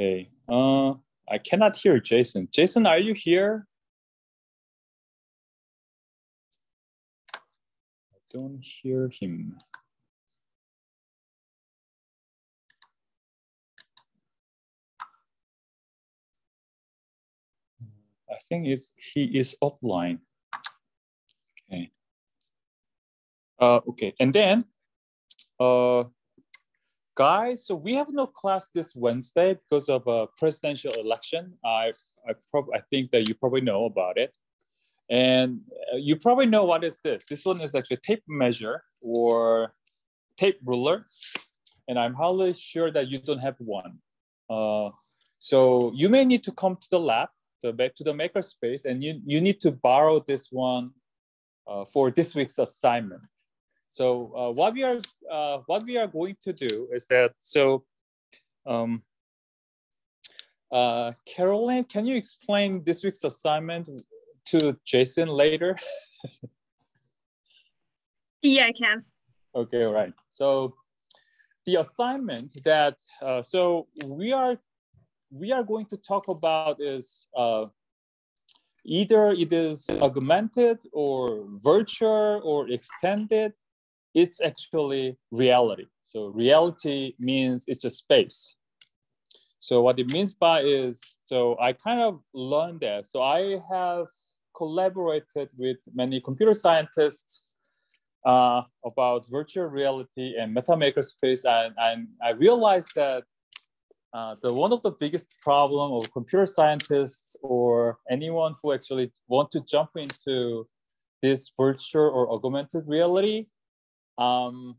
Okay. Uh, I cannot hear Jason. Jason, are you here? I don't hear him. I think it's he is offline. Okay. Uh, okay, and then, uh, guys, so we have no class this Wednesday because of a presidential election. I I I think that you probably know about it, and uh, you probably know what is this. This one is actually tape measure or tape ruler, and I'm highly sure that you don't have one. Uh, so you may need to come to the lab back to the makerspace and you, you need to borrow this one uh, for this week's assignment. So uh, what we are uh, what we are going to do is that so um, uh, Caroline, can you explain this week's assignment to Jason later? yeah, I can. Okay, all right. So the assignment that uh, so we are we are going to talk about is uh, either it is augmented or virtual or extended. It's actually reality. So reality means it's a space. So what it means by is, so I kind of learned that. So I have collaborated with many computer scientists uh, about virtual reality and meta makerspace, and, and I realized that uh, the one of the biggest problem of computer scientists or anyone who actually want to jump into this virtual or augmented reality, um,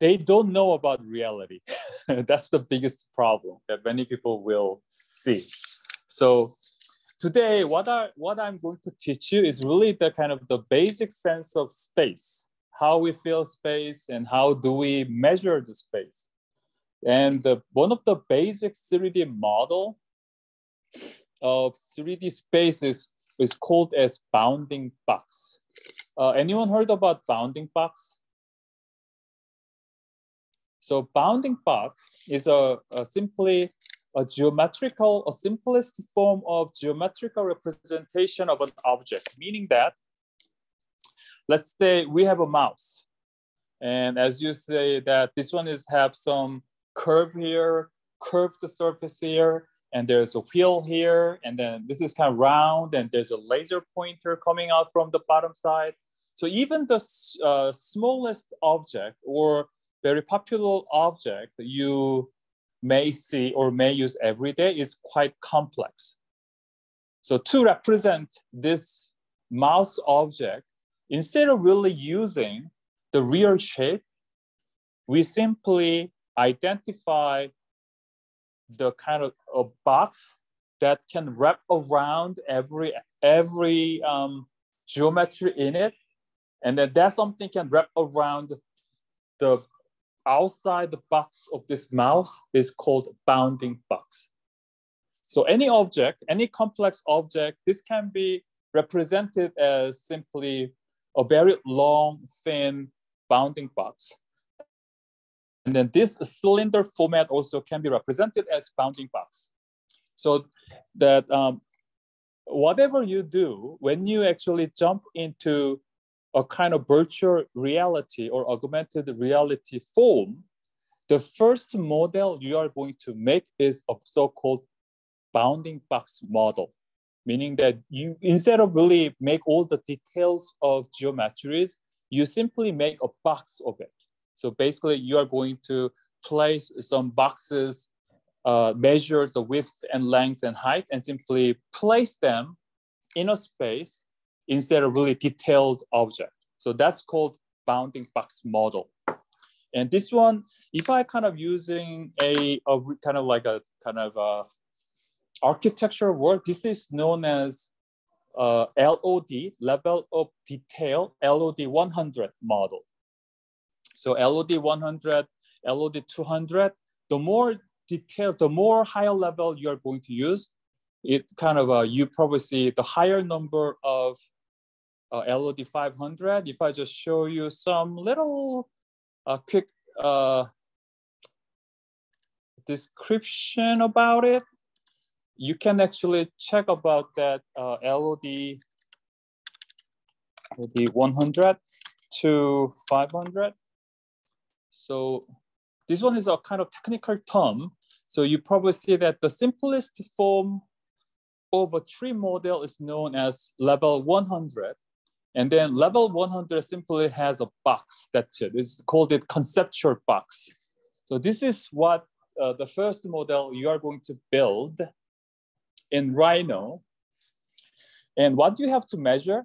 they don't know about reality. That's the biggest problem that many people will see. So today, what I what I'm going to teach you is really the kind of the basic sense of space, how we feel space, and how do we measure the space. And the, one of the basic 3D model of 3D space is, is called as bounding box. Uh, anyone heard about bounding box? So bounding box is a, a simply a geometrical, a simplest form of geometrical representation of an object, meaning that, let's say we have a mouse. And as you say that this one is have some curve here, curved surface here, and there's a wheel here, and then this is kind of round, and there's a laser pointer coming out from the bottom side. So even the uh, smallest object or very popular object you may see or may use every day is quite complex. So to represent this mouse object, instead of really using the real shape, we simply identify the kind of a box that can wrap around every every um, geometry in it, and then that something can wrap around the outside the box of this mouse is called bounding box. So any object, any complex object, this can be represented as simply a very long, thin bounding box. And then this cylinder format also can be represented as bounding box. So that um, whatever you do, when you actually jump into a kind of virtual reality or augmented reality form, the first model you are going to make is a so-called bounding box model, meaning that you, instead of really make all the details of geometries, you simply make a box of it. So basically you are going to place some boxes, uh, measure the width and length and height and simply place them in a space instead of really detailed object. So that's called bounding box model. And this one, if I kind of using a, a kind of like a kind of a architecture word, this is known as uh, LOD, level of detail, LOD 100 model. So LOD 100, LOD 200, the more detailed, the more higher level you're going to use, it kind of, uh, you probably see the higher number of uh, LOD 500. If I just show you some little uh, quick uh, description about it, you can actually check about that uh, LOD, LOD 100 to 500. So this one is a kind of technical term. So you probably see that the simplest form of a tree model is known as level 100. And then level 100 simply has a box, that's it. It's called it conceptual box. So this is what uh, the first model you are going to build in Rhino. And what you have to measure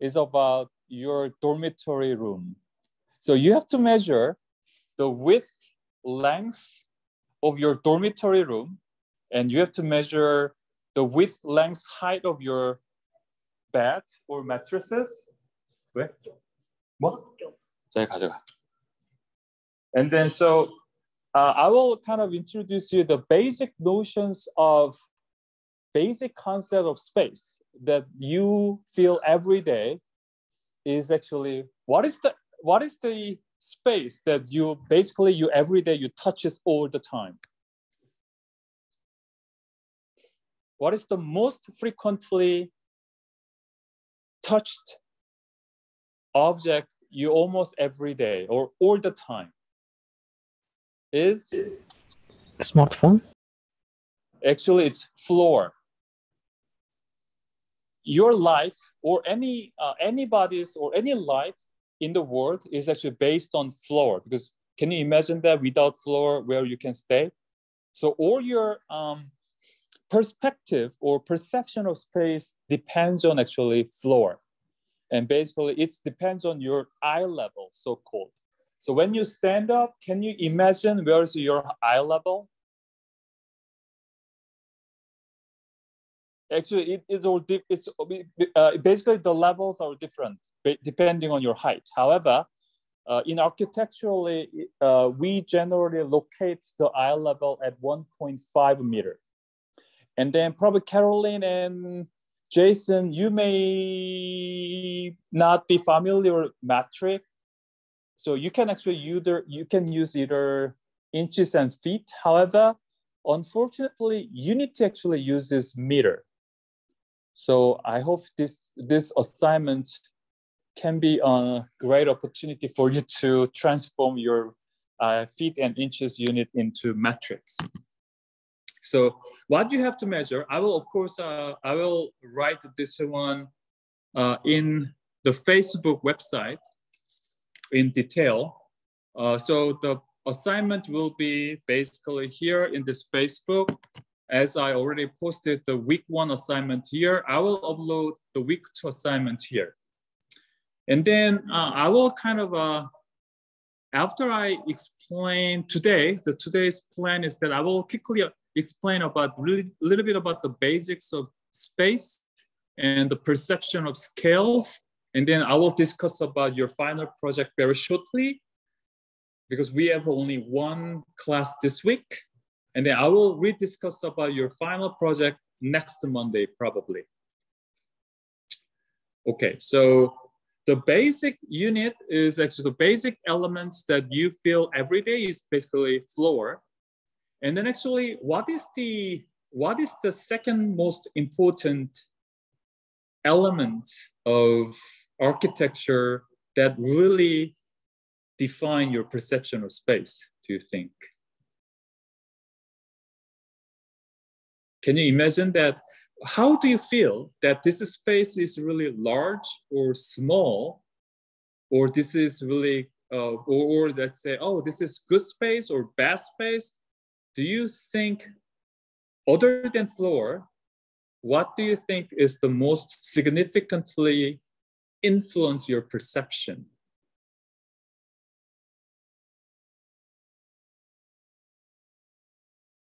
is about your dormitory room. So you have to measure the width, length of your dormitory room, and you have to measure the width, length, height of your bed or mattresses. 왜? 뭐? 저기 가져가. And then so uh, I will kind of introduce you the basic notions of basic concept of space that you feel every day is actually what is the what is the space that you basically you every day you touch it all the time? What is the most frequently touched object you almost every day or all the time? Is smartphone? Actually it's floor. Your life or any uh, anybody's or any life in the world is actually based on floor because can you imagine that without floor where you can stay? So all your um, perspective or perception of space depends on actually floor. And basically it depends on your eye level so called so when you stand up can you imagine where is your eye level actually it is all it's uh, basically the levels are different depending on your height. However uh, in architecturally uh, we generally locate the eye level at 1.5 meter. And then probably caroline and jason you may not be familiar with metric so you can actually either you can use either inches and feet. However unfortunately unity actually uses meter so I hope this, this assignment can be a great opportunity for you to transform your uh, feet and inches unit into metrics. So what you have to measure, I will, of course, uh, I will write this one uh, in the Facebook website in detail. Uh, so the assignment will be basically here in this Facebook as I already posted the week one assignment here, I will upload the week two assignment here. And then uh, I will kind of, uh, after I explain today, the today's plan is that I will quickly explain about really a little bit about the basics of space and the perception of scales. And then I will discuss about your final project very shortly because we have only one class this week. And then I will rediscuss about your final project next Monday, probably. Okay, so the basic unit is actually the basic elements that you feel every day is basically floor. And then actually, what is the what is the second most important element of architecture that really define your perception of space, do you think? Can you imagine that? How do you feel that this space is really large or small, or this is really, uh, or, or let's say, oh, this is good space or bad space? Do you think, other than floor, what do you think is the most significantly influence your perception?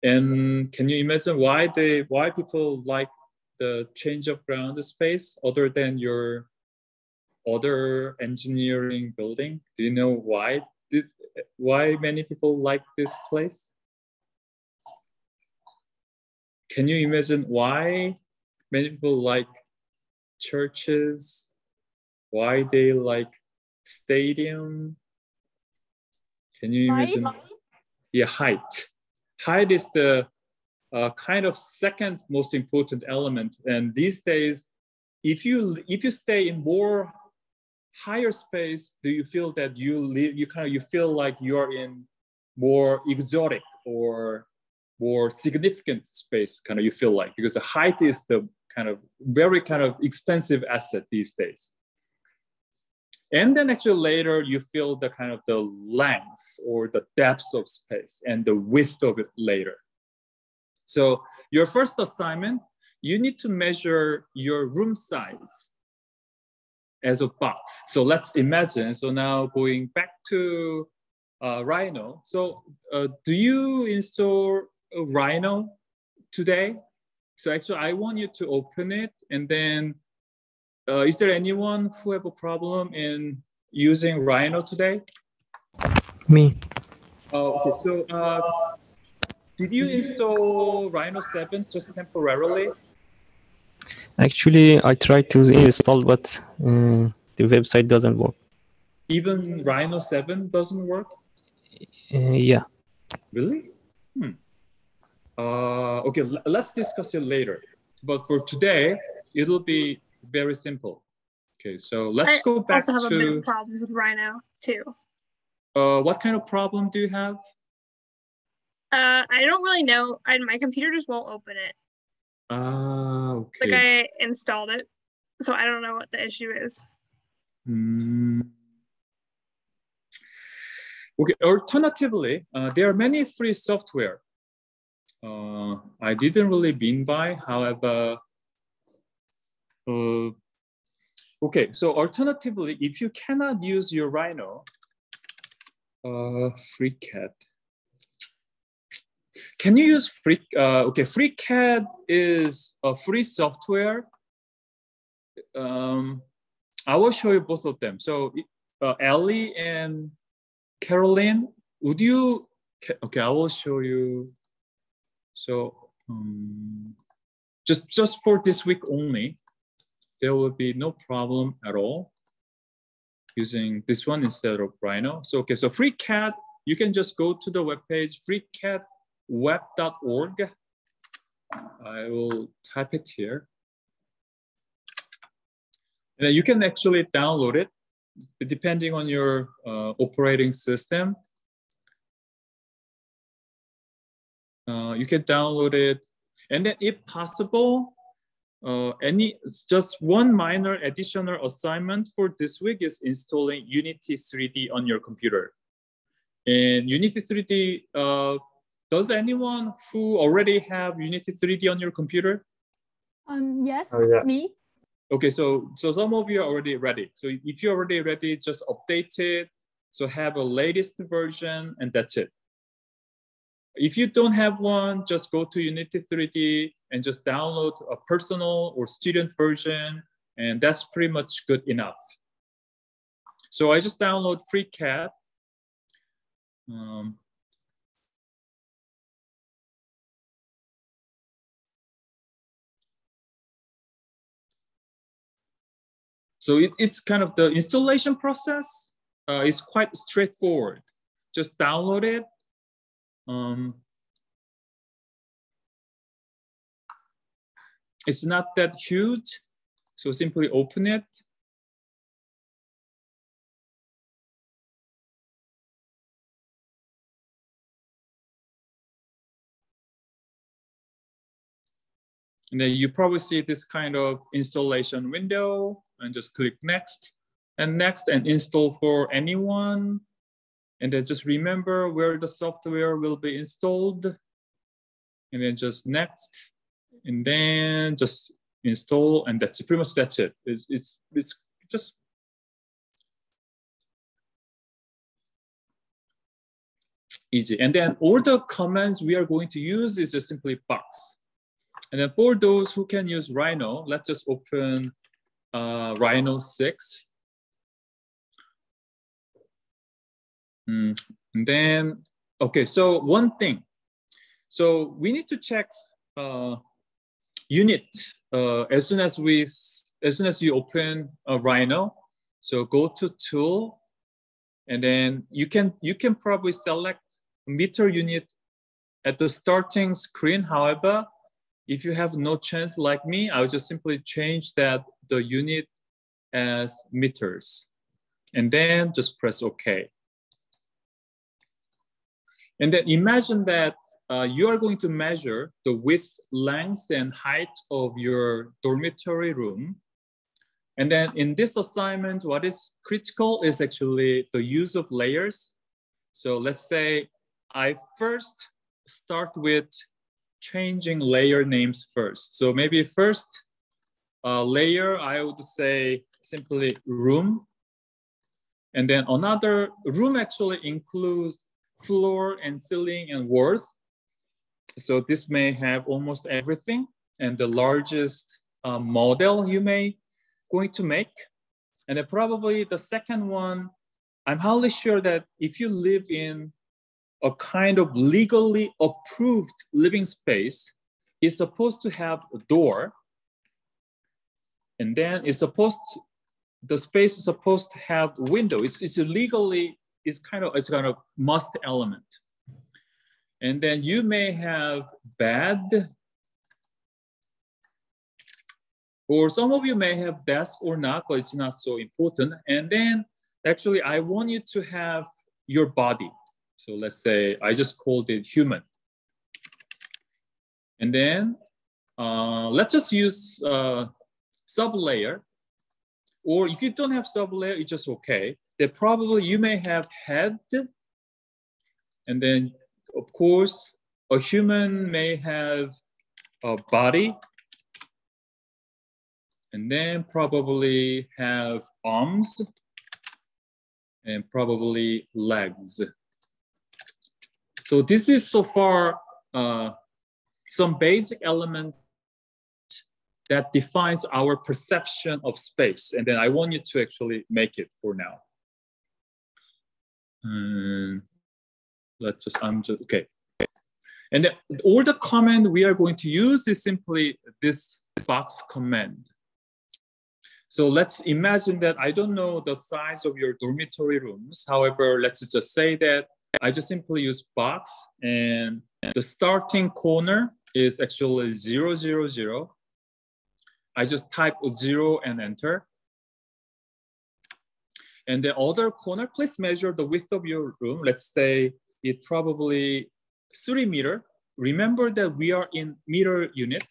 And can you imagine why they why people like the change of ground space other than your other engineering building? Do you know why this why many people like this place? Can you imagine why many people like churches? Why they like stadium? Can you imagine? yeah, height. Height is the uh, kind of second most important element. And these days, if you if you stay in more higher space, do you feel that you live, you kind of you feel like you're in more exotic or more significant space kind of you feel like because the height is the kind of very kind of expensive asset these days and then actually later you feel the kind of the length or the depth of space and the width of it later so your first assignment you need to measure your room size as a box so let's imagine so now going back to uh, Rhino. So uh, do you install Rhino today? So actually, I want you to open it, and then uh, is there anyone who have a problem in using Rhino today? Me. Oh, okay. So uh, did you install Rhino 7 just temporarily? Actually, I tried to install, but uh, the website doesn't work. Even Rhino 7 doesn't work? Uh, yeah. Really? Hmm. Uh, okay, let's discuss it later. But for today, it'll be very simple. Okay, so let's I go back to. I also have to. a bit of problems with Rhino too. Uh, what kind of problem do you have? Uh, I don't really know. I, my computer just won't open it. Ah, okay. Like I installed it, so I don't know what the issue is. Mm. Okay, alternatively, uh, there are many free software. Uh, I didn't really mean by, however, uh, okay, so alternatively, if you cannot use your Rhino, uh, FreeCAD. Can you use free, uh, okay, FreeCAD is a free software. Um, I will show you both of them. So uh, Ellie and Caroline, would you, okay, I will show you. So um, just, just for this week only, there will be no problem at all using this one instead of Rhino. So, okay, so FreeCAD, you can just go to the webpage, freecadweb.org. I will type it here. And then you can actually download it depending on your uh, operating system, uh, you can download it. And then if possible, uh, any just one minor additional assignment for this week is installing Unity 3D on your computer. And Unity 3D, uh, does anyone who already have Unity 3D on your computer? Um, yes, Oh, yeah. me. Okay, so so some of you are already ready. So if you're already ready, just update it. So have a latest version and that's it. If you don't have one, just go to Unity 3D and just download a personal or student version and that's pretty much good enough. So I just download FreeCAD. Um, So it, it's kind of the installation process uh, is quite straightforward. Just download it. Um, it's not that huge, so simply open it. And then you probably see this kind of installation window and just click next and next and install for anyone. And then just remember where the software will be installed. And then just next and then just install and that's. Pretty much that's it. It's, it's, it's just easy. And then all the commands we are going to use is just simply box. And then for those who can use Rhino, let's just open uh, Rhino 6. Mm, and then, okay, so one thing. So we need to check uh, unit uh, as soon as we, as soon as you open a Rhino. So go to tool, and then you can you can probably select meter unit at the starting screen. However, if you have no chance like me, I'll just simply change that the unit as meters and then just press OK. And then imagine that uh, you are going to measure the width, length, and height of your dormitory room. And then in this assignment, what is critical is actually the use of layers. So let's say I first start with changing layer names first. So maybe first uh, layer, I would say simply room. And then another room actually includes floor and ceiling and walls. So this may have almost everything. And the largest uh, model you may going to make. And then probably the second one, I'm highly sure that if you live in a kind of legally approved living space, it's supposed to have a door. And then it's supposed to, the space is supposed to have window. It's, it's legally, it's kind of, it's kind of must element. And then you may have bed, or some of you may have desk or not, but it's not so important. And then actually I want you to have your body. So let's say I just called it human. And then uh, let's just use uh, sublayer. Or if you don't have sublayer, it's just okay. Then probably you may have head. And then of course, a human may have a body and then probably have arms and probably legs. So this is so far uh, some basic element that defines our perception of space. And then I want you to actually make it for now. Um, let's just, I'm just, okay. And then all the command we are going to use is simply this box command. So let's imagine that I don't know the size of your dormitory rooms. However, let's just say that I just simply use box and the starting corner is actually zero, zero, zero. I just type zero and enter. And the other corner, please measure the width of your room. Let's say it probably three meter. Remember that we are in meter unit.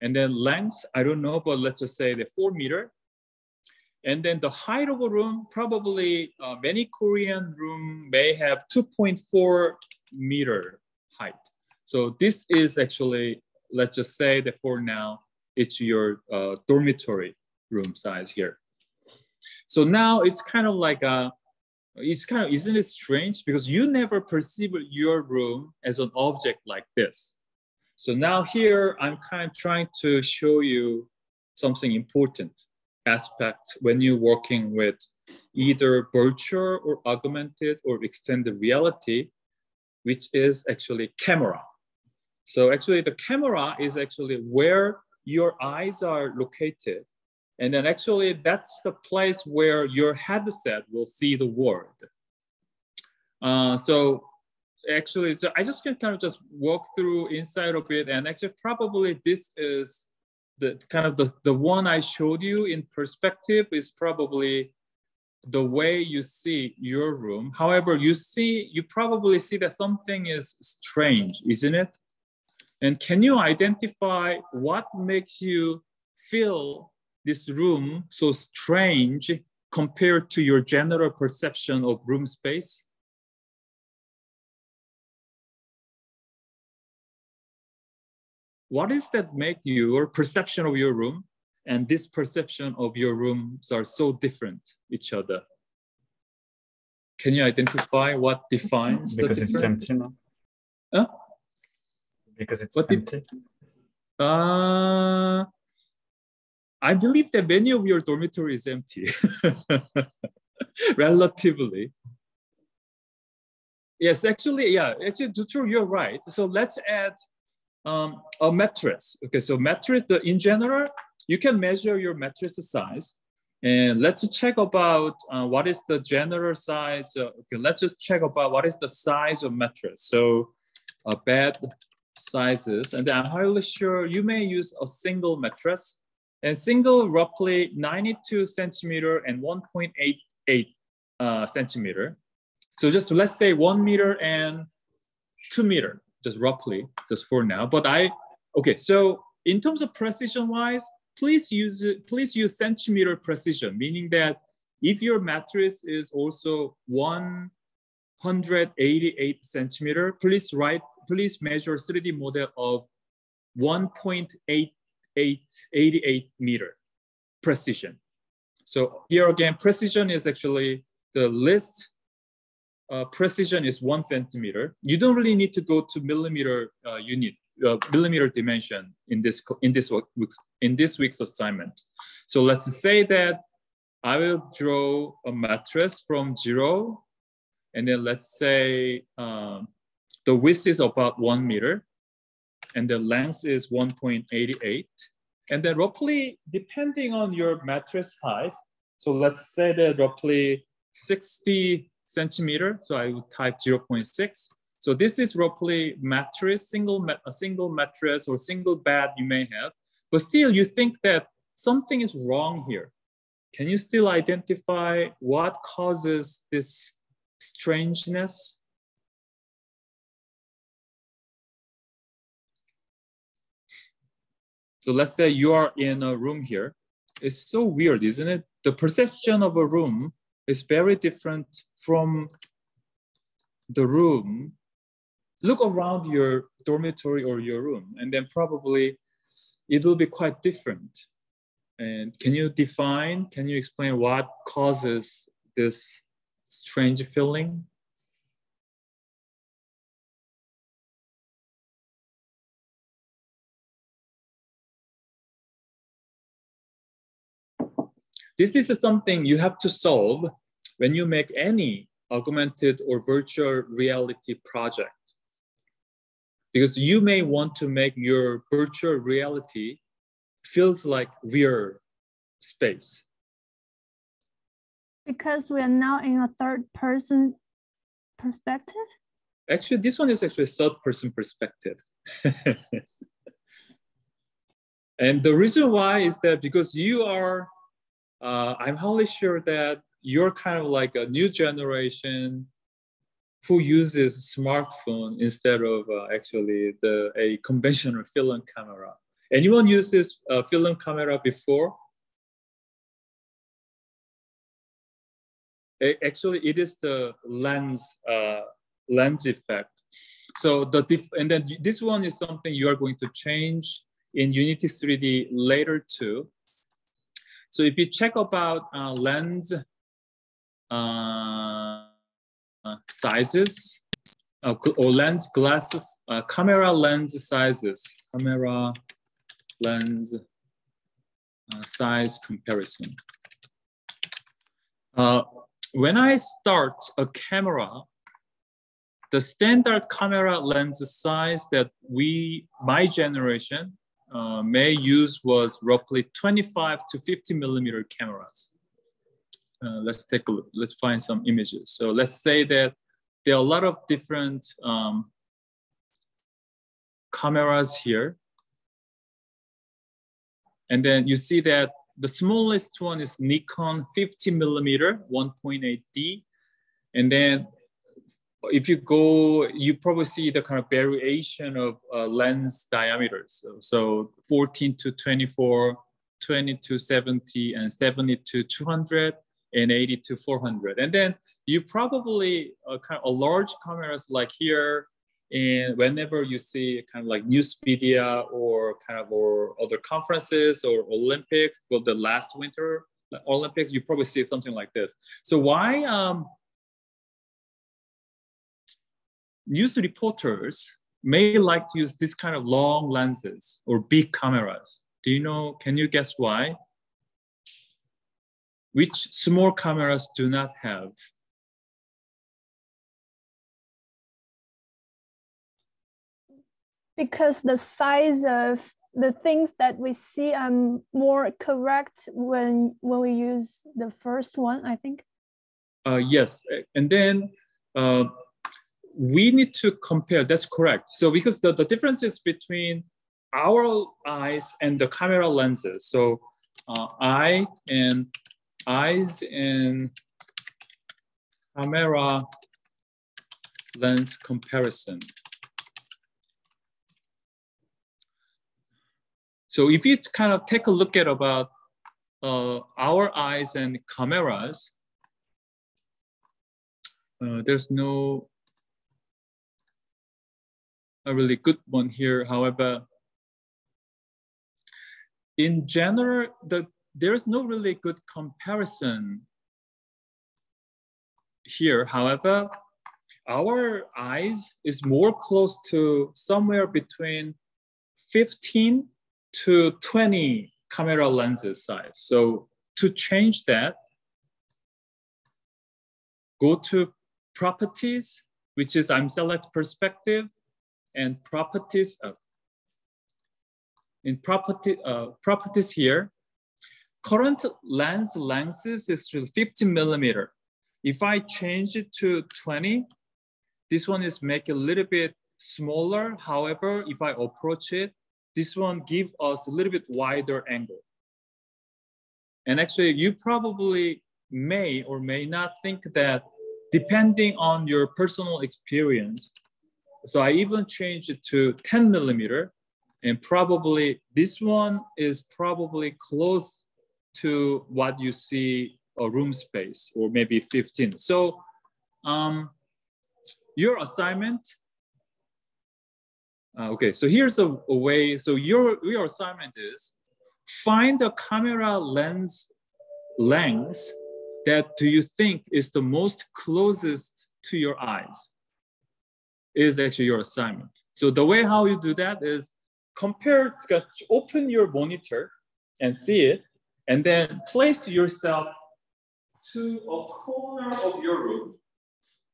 And then length, I don't know, but let's just say the four meter. And then the height of a room, probably uh, many Korean room may have 2.4 meter height. So this is actually, let's just say that for now, it's your uh, dormitory room size here. So now it's kind of like a, it's kind of, isn't it strange? Because you never perceive your room as an object like this. So now here, I'm kind of trying to show you something important aspect when you're working with either virtual or augmented or extended reality, which is actually camera. So actually the camera is actually where your eyes are located. And then actually that's the place where your headset will see the world. Uh, so actually, so I just can kind of just walk through inside of it. And actually probably this is the kind of the, the one I showed you in perspective is probably the way you see your room. However, you see, you probably see that something is strange, isn't it? And can you identify what makes you feel this room so strange compared to your general perception of room space? what is that make your perception of your room and this perception of your rooms are so different each other? Can you identify what defines because the it's empty. Huh? Because it's What did- empty. Uh, I believe that many of your dormitory is empty, relatively. Yes, actually, yeah, actually, true, you're right. So let's add um, a mattress. Okay, so mattress, the, in general, you can measure your mattress size. And let's check about uh, what is the general size. Uh, okay, let's just check about what is the size of mattress. So uh, bed sizes, and I'm highly sure you may use a single mattress and single roughly 92 centimeter and 1.88 uh, centimeter. So just let's say one meter and two meter, just roughly, just for now. But I, okay, so in terms of precision wise, please use please use centimeter precision, meaning that if your mattress is also 188 centimeter, please write, please measure 3D model of 1.88 meter precision. So here again, precision is actually the list uh, precision is one centimeter. You don't really need to go to millimeter uh, unit uh, millimeter dimension in this in this week's in this week's assignment. So let's say that I will draw a mattress from zero, and then let's say um, the width is about one meter, and the length is 1.88, and then roughly depending on your mattress height. So let's say that roughly 60 centimeter. So I would type 0.6 so this is roughly mattress, single a single mattress or single bed you may have, but still you think that something is wrong here. Can you still identify what causes this strangeness? So let's say you are in a room here. It's so weird, isn't it? The perception of a room is very different from the room look around your dormitory or your room, and then probably it will be quite different. And can you define, can you explain what causes this strange feeling? This is something you have to solve when you make any augmented or virtual reality project. Because you may want to make your virtual reality feels like real space. Because we are now in a third person perspective? Actually this one is actually third person perspective. And the reason why is that because you are uh, i'm highly sure that you're kind of like a new generation who uses smartphone instead of uh, actually the a conventional film camera. Anyone uses a film camera before? Actually, it is the lens uh, lens effect. So the and then this one is something you are going to change in Unity 3D later too. So if you check about uh, lens. Uh, sizes uh, or lens glasses, uh, camera lens sizes, camera lens uh, size comparison. Uh, when I start a camera, the standard camera lens size that we, my generation, uh, may use was roughly 25 to 50 millimeter cameras uh, let's take a look. Let's find some images. So let's say that there are a lot of different um, cameras here. And then you see that the smallest one is Nikon 50 millimeter, 1.8D. And then if you go, you probably see the kind of variation of uh, lens diameters. So, so 14 to 24, 20 to 70, and 70 to 200 and 80 to 400. And then you probably uh, kind of a large cameras like here, and whenever you see kind of like Newspedia or kind of or other conferences or Olympics, well, the last winter Olympics, you probably see something like this. So why um, news reporters may like to use this kind of long lenses or big cameras? Do you know? Can you guess why? which small cameras do not have. Because the size of the things that we see are more correct when when we use the first one, I think. Uh, yes, and then uh, we need to compare. That's correct. So because the, the differences between our eyes and the camera lenses. So uh, eye and eyes and camera lens comparison. So if you kind of take a look at about uh, our eyes and cameras, uh, there's no a really good one here. However, in general, the, there's no really good comparison here. However, our eyes is more close to somewhere between 15 to 20 camera lenses size. So to change that, go to properties, which is I'm select perspective and properties of in property uh, properties here, current lens lenses is 50 millimeter. If I change it to 20, this one is make a little bit smaller. However, if I approach it, this one give us a little bit wider angle. And actually you probably may or may not think that depending on your personal experience. So I even changed it to 10 millimeter and probably this one is probably close to what you see a room space or maybe 15. So um, your assignment, uh, okay, so here's a, a, way, so your, your assignment is find the camera lens length that do you think is the most closest to your eyes is actually your assignment. So the way how you do that is compare, to open your monitor and see it, and then place yourself to a corner of your room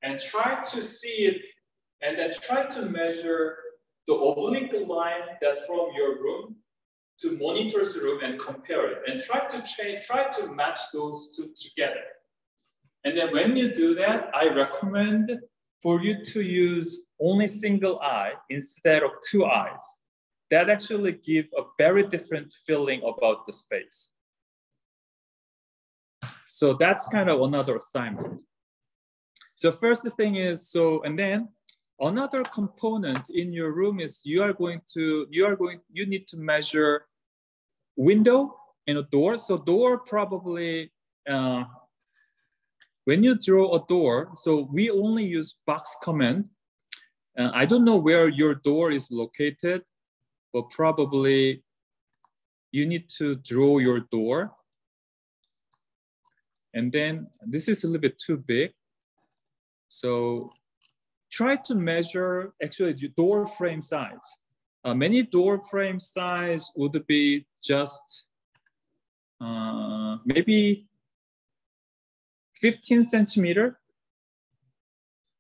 and try to see it, and then try to measure the oblique line that from your room to monitor's room and compare it, and try to try to match those two together. And then when you do that, I recommend for you to use only single eye instead of two eyes that actually give a very different feeling about the space. So that's kind of another assignment. So first thing is, so, and then another component in your room is you are going to, you are going, you need to measure window and a door. So door probably, uh, when you draw a door, so we only use box command. Uh, I don't know where your door is located but probably you need to draw your door. And then this is a little bit too big. So try to measure actually your door frame size. Uh, many door frame size would be just uh, maybe 15 centimeter.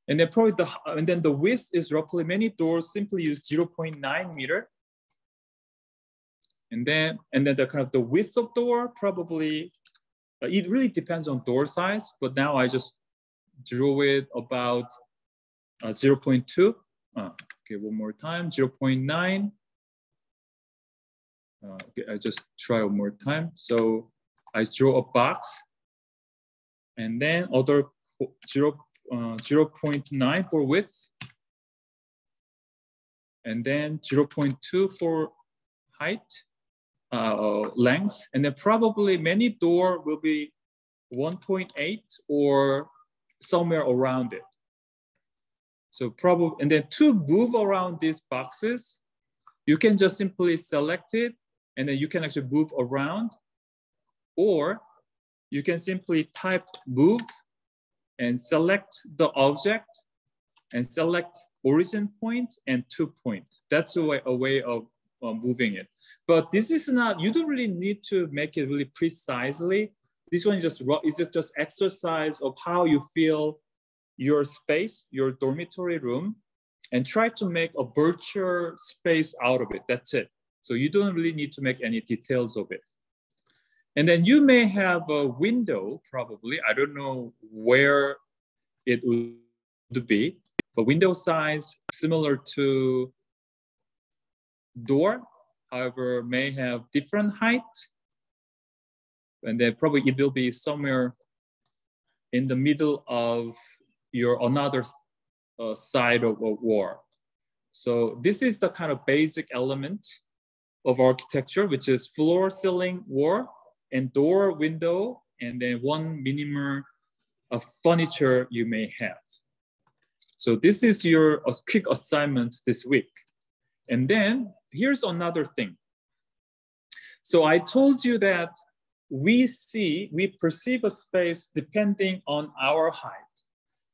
And then probably the, and then the width is roughly many doors simply use 0.9 meter. And then, and then the kind of the width of door probably, uh, it really depends on door size, but now I just drew it about uh, 0.2. Uh, okay, one more time, 0.9. Uh, okay, I just try one more time. So I draw a box and then other 0, uh, 0.9 for width and then 0.2 for height uh, length, and then probably many door will be 1.8 or somewhere around it. So probably, and then to move around these boxes, you can just simply select it and then you can actually move around or you can simply type move and select the object and select origin point and two point. That's a way, a way of uh, moving it. But this is not, you don't really need to make it really precisely. This one just is just exercise of how you feel your space, your dormitory room, and try to make a virtual space out of it. That's it. So you don't really need to make any details of it. And then you may have a window, probably. I don't know where it would be, but window size similar to door, however, may have different height. And then probably it will be somewhere in the middle of your another uh, side of a wall. So this is the kind of basic element of architecture, which is floor, ceiling, wall, and door, window, and then one minimum of furniture you may have. So this is your quick assignment this week. And then here's another thing. So I told you that we see, we perceive a space depending on our height.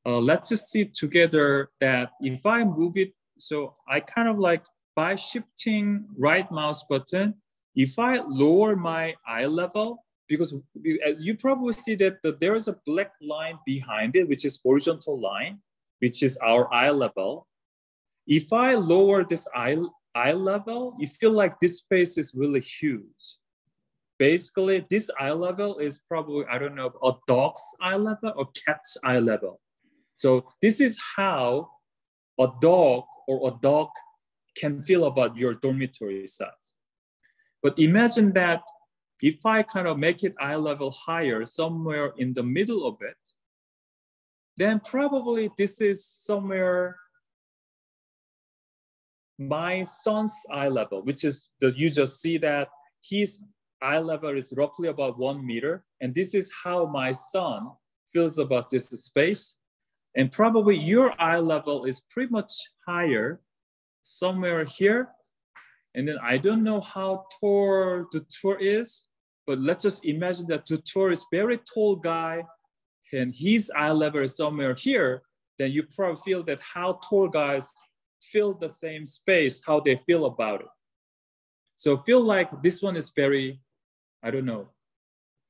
Uh, let's just see together that if I move it, so I kind of like by shifting right mouse button, if I lower my eye level, because you probably see that the, there is a black line behind it, which is horizontal line, which is our eye level. If I lower this eye, eye level, you feel like this space is really huge. Basically, this eye level is probably, I don't know, a dog's eye level or cat's eye level. So this is how a dog or a dog can feel about your dormitory size. But imagine that if I kind of make it eye level higher, somewhere in the middle of it, then probably this is somewhere my son's eye level, which is the, you just see that his eye level is roughly about one meter. And this is how my son feels about this space. And probably your eye level is pretty much higher somewhere here. And then I don't know how tall the tour is, but let's just imagine that the tour is very tall guy and his eye level is somewhere here, then you probably feel that how tall guys feel the same space, how they feel about it. So feel like this one is very, I don't know,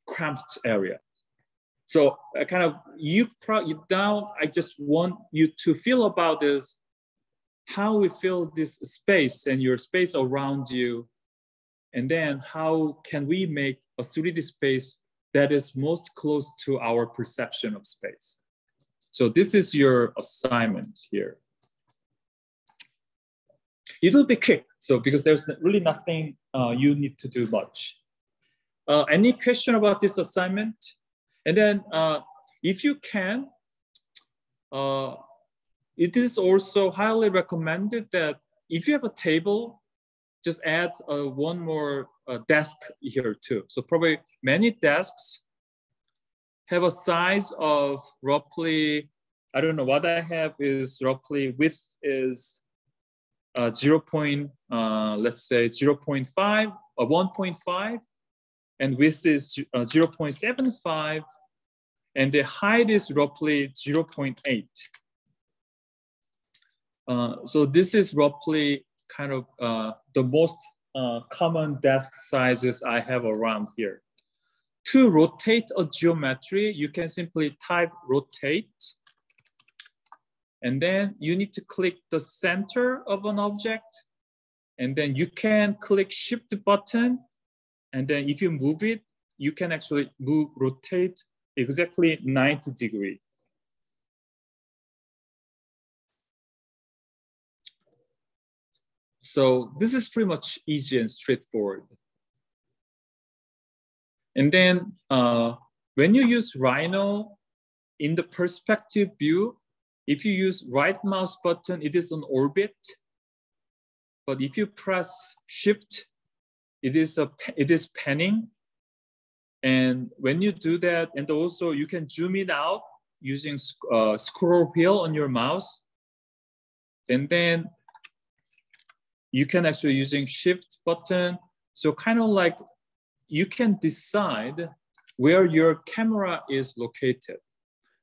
cramped area. So I kind of, you, pro, now, I just want you to feel about this, how we fill this space and your space around you. And then how can we make a 3D space that is most close to our perception of space. So this is your assignment here. It'll be quick, so because there's really nothing uh, you need to do much. Uh, any question about this assignment? And then uh, if you can, uh, it is also highly recommended that if you have a table, just add uh, one more uh, desk here too. So probably many desks have a size of roughly, I don't know what I have is roughly width is uh, 0. Point, uh, let's say 0 0.5 or 1.5 and width is uh, 0 0.75 and the height is roughly 0 0.8. Uh, so this is roughly kind of uh, the most uh, common desk sizes I have around here. To rotate a geometry, you can simply type rotate. And then you need to click the center of an object. And then you can click shift button. And then if you move it, you can actually move, rotate exactly 90 degree. So this is pretty much easy and straightforward. And then uh, when you use Rhino in the perspective view, if you use right mouse button, it is on orbit. But if you press shift, it is, a, it is panning. And when you do that, and also you can zoom it out using uh, scroll wheel on your mouse. And then you can actually using shift button. So kind of like you can decide where your camera is located.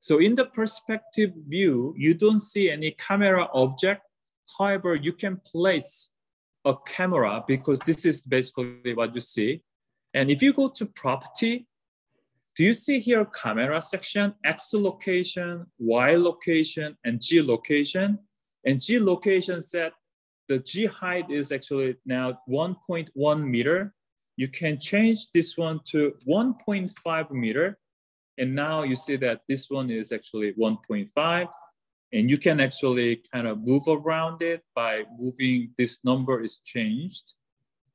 So in the perspective view, you don't see any camera object. However, you can place a camera because this is basically what you see. And if you go to property, do you see here camera section, X location, Y location, and G location? And G location set the G height is actually now 1.1 meter. You can change this one to 1.5 meter. And now you see that this one is actually 1.5. And you can actually kind of move around it by moving this number is changed.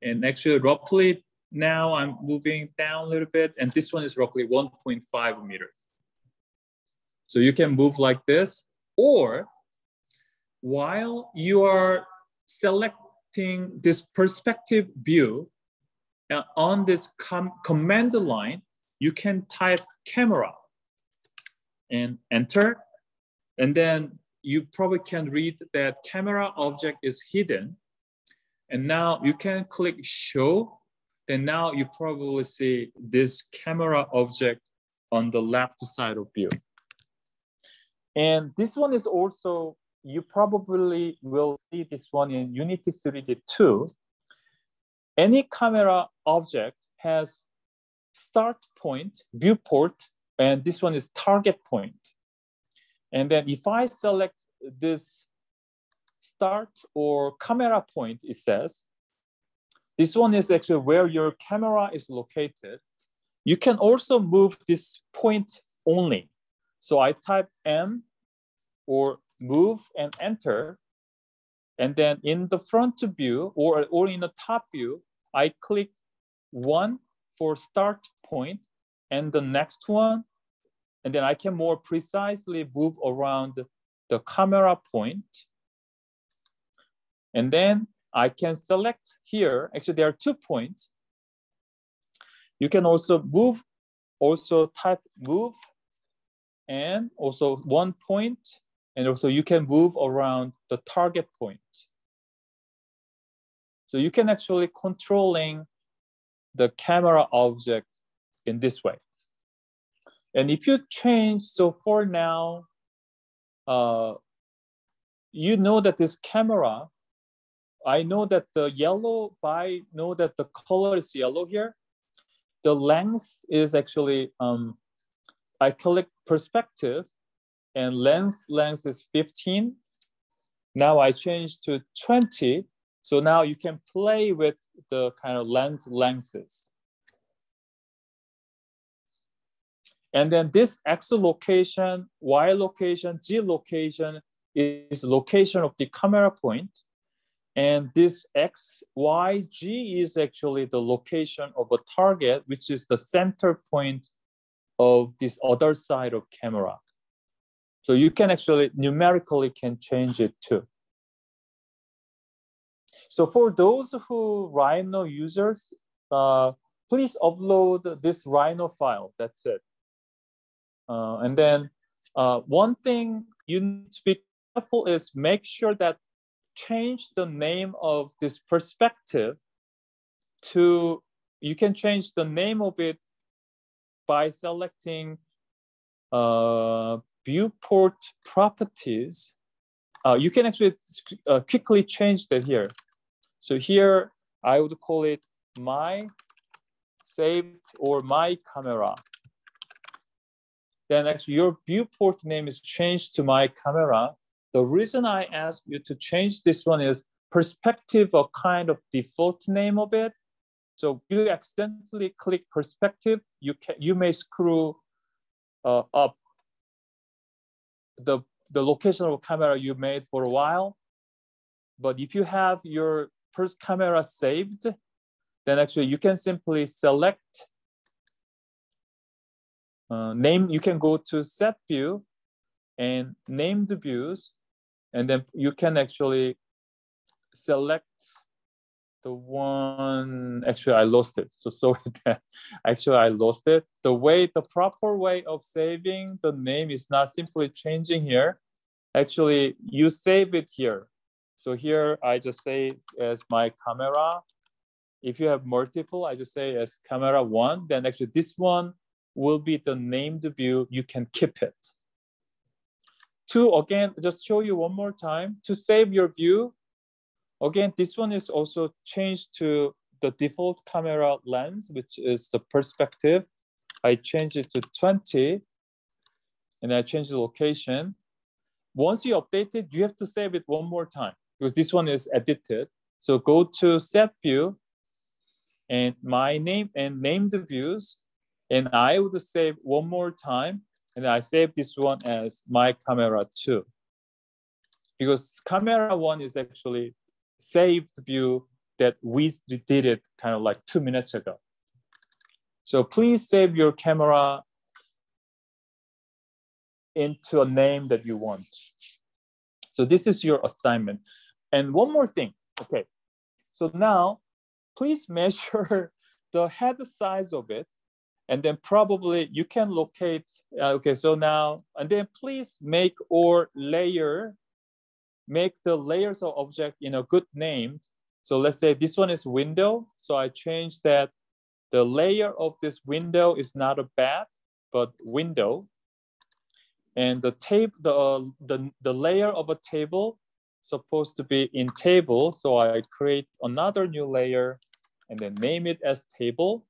And actually roughly now I'm moving down a little bit and this one is roughly 1.5 meters. So you can move like this or while you are selecting this perspective view uh, on this com command line, you can type camera and enter. And then you probably can read that camera object is hidden. And now you can click show. Then now you probably see this camera object on the left side of view. And this one is also, you probably will see this one in Unity 3D too. Any camera object has start point, viewport, and this one is target point. And then if I select this start or camera point, it says, this one is actually where your camera is located. You can also move this point only. So I type M or move and enter. And then in the front view or, or in the top view, I click one for start point and the next one and then I can more precisely move around the camera point. And then I can select here, actually there are two points. You can also move, also type move and also one point, and also you can move around the target point. So you can actually controlling the camera object in this way. And if you change, so for now, uh, you know that this camera, I know that the yellow, I know that the color is yellow here. The length is actually, um, I collect perspective and length, length is 15. Now I change to 20. So now you can play with the kind of lens lengths. And then this X location, Y location, Z location is location of the camera point. And this X, Y, G is actually the location of a target, which is the center point of this other side of camera. So you can actually numerically can change it too. So for those who Rhino users, uh, please upload this Rhino file. That's it. Uh, and then uh, one thing you need to be careful is make sure that change the name of this perspective to, you can change the name of it by selecting uh, viewport properties. Uh, you can actually uh, quickly change that here. So here I would call it my saved or my camera then actually your viewport name is changed to my camera. The reason I ask you to change this one is perspective a kind of default name of it. So you accidentally click perspective, you can you may screw uh, up the the location of camera you made for a while. But if you have your first camera saved, then actually you can simply select uh, name, you can go to set view and name the views, and then you can actually select the one, actually I lost it. So sorry that actually I lost it. The way, the proper way of saving the name is not simply changing here. Actually, you save it here. So here I just say as my camera. If you have multiple, I just say as camera one, then actually this one will be the named view, you can keep it. To again, just show you one more time, to save your view, again, this one is also changed to the default camera lens, which is the perspective. I change it to 20 and I change the location. Once you update it, you have to save it one more time. because this one is edited. So go to set view and my name and name the views. And I would save one more time. And I save this one as my camera two. Because camera one is actually saved view that we did it kind of like two minutes ago. So please save your camera into a name that you want. So this is your assignment. And one more thing, okay. So now please measure the head size of it and then probably you can locate, uh, okay, so now, and then please make or layer, make the layers of object in a good name. So let's say this one is window. So I change that the layer of this window is not a bat, but window. And the tape, the, the, the layer of a table supposed to be in table. So I create another new layer and then name it as table.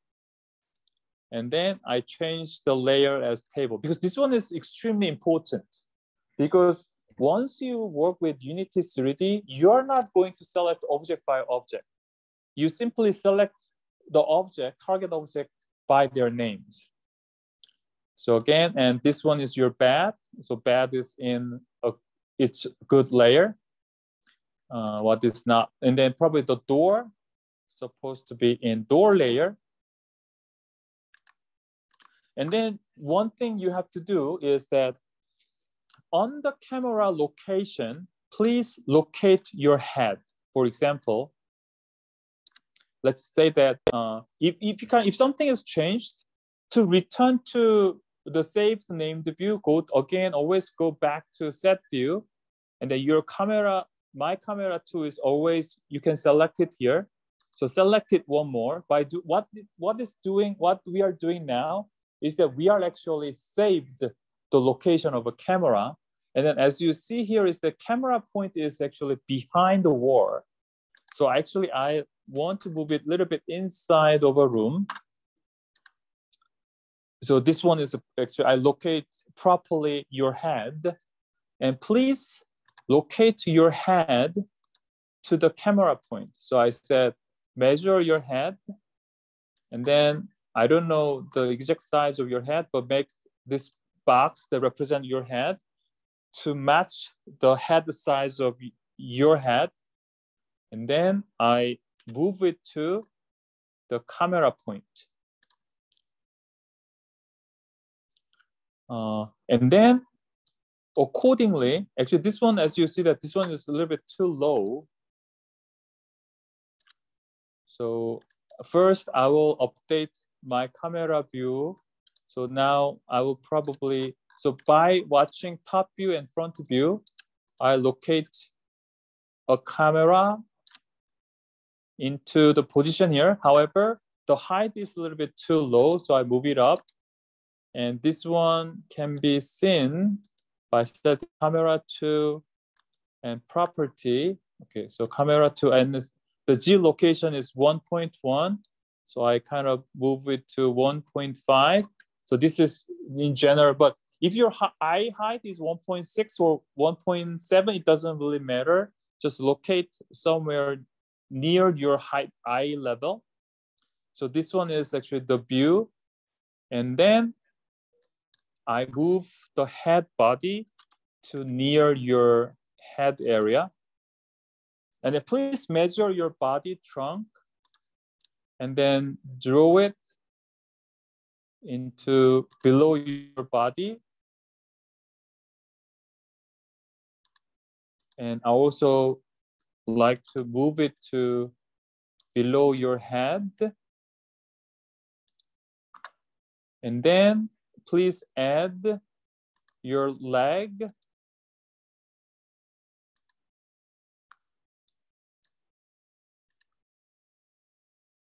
And then I change the layer as table because this one is extremely important because once you work with Unity 3D, you're not going to select object by object. You simply select the object, target object by their names. So again, and this one is your bed. So bed is in a, it's good layer. Uh, what is not, and then probably the door supposed to be in door layer. And then one thing you have to do is that on the camera location, please locate your head. For example, let's say that uh, if, if, you can, if something has changed, to return to the saved named view, go again, always go back to set view. And then your camera, my camera too is always, you can select it here. So select it one more. By do, what, what is doing, what we are doing now is that we are actually saved the location of a camera. And then as you see here is the camera point is actually behind the wall. So actually I want to move it a little bit inside of a room. So this one is actually, I locate properly your head and please locate your head to the camera point. So I said, measure your head and then I don't know the exact size of your head, but make this box that represent your head to match the head size of your head. And then I move it to the camera point. Uh, and then accordingly, actually this one, as you see that this one is a little bit too low. So first I will update my camera view. So now I will probably, so by watching top view and front view, I locate a camera into the position here. However, the height is a little bit too low, so I move it up. And this one can be seen by set camera to and property. Okay, so camera to and the G location is 1.1. So I kind of move it to 1.5. So this is in general, but if your eye height is 1.6 or 1.7, it doesn't really matter. Just locate somewhere near your height eye level. So this one is actually the view. And then I move the head body to near your head area. And then please measure your body trunk and then draw it into below your body. And I also like to move it to below your head. And then please add your leg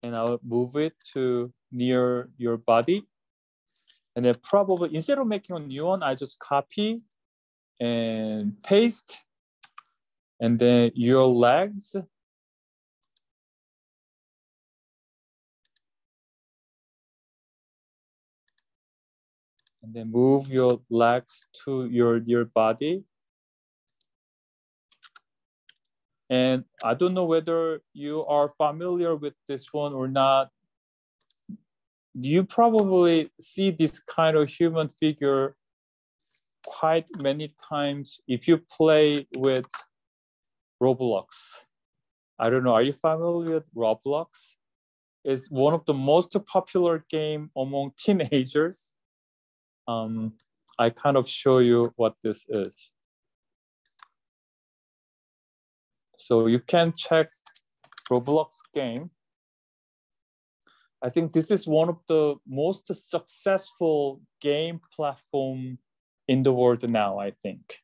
and I'll move it to near your body. And then probably instead of making a new one, I just copy and paste. And then your legs. And then move your legs to your, your body. And I don't know whether you are familiar with this one or not. You probably see this kind of human figure quite many times if you play with Roblox. I don't know, are you familiar with Roblox? It's one of the most popular game among teenagers. Um, I kind of show you what this is. So you can check Roblox game. I think this is one of the most successful game platform in the world now, I think.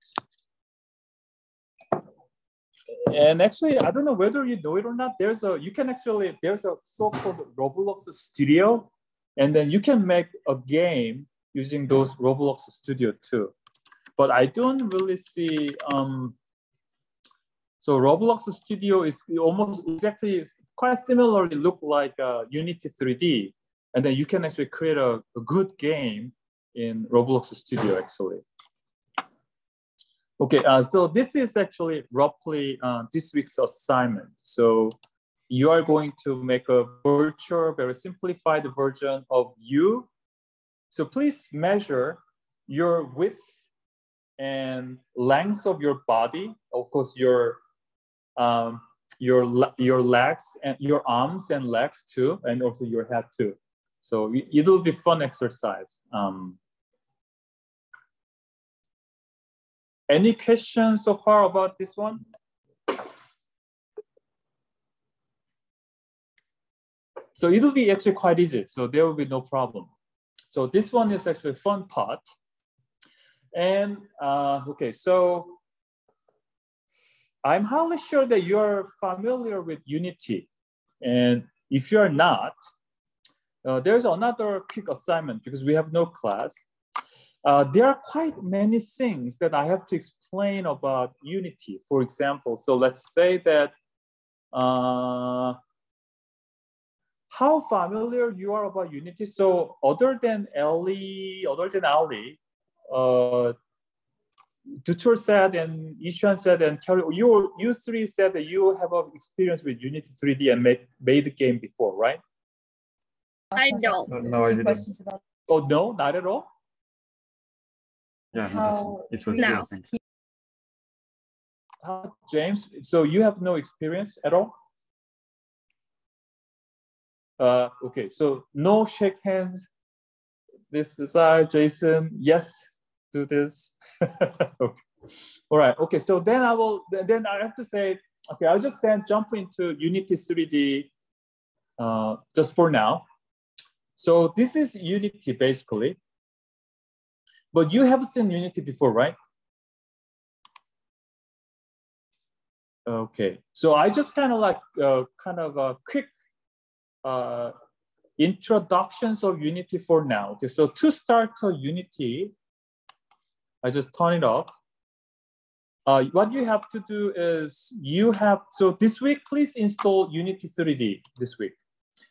And actually, I don't know whether you know it or not. There's a you can actually there's a so-called Roblox Studio, and then you can make a game using those Roblox Studio too. But I don't really see. Um, so Roblox Studio is almost exactly quite similarly look like uh, Unity 3D, and then you can actually create a, a good game in Roblox Studio actually. Okay, uh, so this is actually roughly uh, this week's assignment. So you are going to make a virtual, very simplified version of you. So please measure your width and length of your body. Of course, your um, your your legs and your arms and legs too, and also your head too. So it'll be fun exercise. Um, Any questions so far about this one? So it'll be actually quite easy. So there will be no problem. So this one is actually fun part. And uh, okay, so I'm highly sure that you're familiar with Unity. And if you're not, uh, there's another quick assignment because we have no class. Uh, there are quite many things that I have to explain about Unity. For example, so let's say that uh, how familiar you are about Unity. So other than Ellie, other than Ali, uh, Dutur said and Ishan said and Kelly, you, you three said that you have experience with Unity 3D and make, made the game before, right? I don't. No, I didn't. Oh, no, not at all? Yeah, How- it was No. I think. Uh, James, so you have no experience at all? Uh, okay, so no shake hands. This is I, Jason. Yes, do this. okay. All right. Okay. So then I will. Then I have to say. Okay. I'll just then jump into Unity 3D. Uh, just for now. So this is Unity basically. But you have seen Unity before, right? Okay, so I just kind of like uh, kind of a quick uh, introductions of Unity for now. Okay, so to start a Unity, I just turn it off. Uh, what you have to do is you have, so this week, please install Unity 3D this week.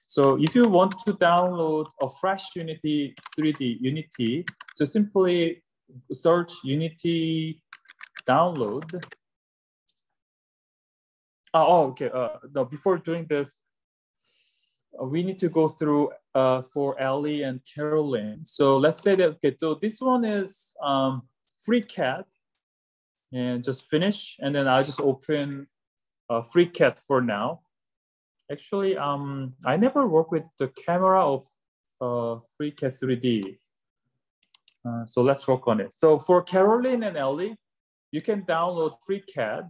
So if you want to download a fresh Unity 3D Unity, so simply search Unity download. Uh, oh, okay. Uh, no, before doing this, uh, we need to go through uh, for Ellie and Carolyn. So let's say that, okay, so this one is um, FreeCAD and just finish. And then I'll just open uh, FreeCAD for now. Actually, um, I never work with the camera of uh, FreeCAD 3D. Uh, so let's work on it. So for Caroline and Ellie, you can download FreeCAD.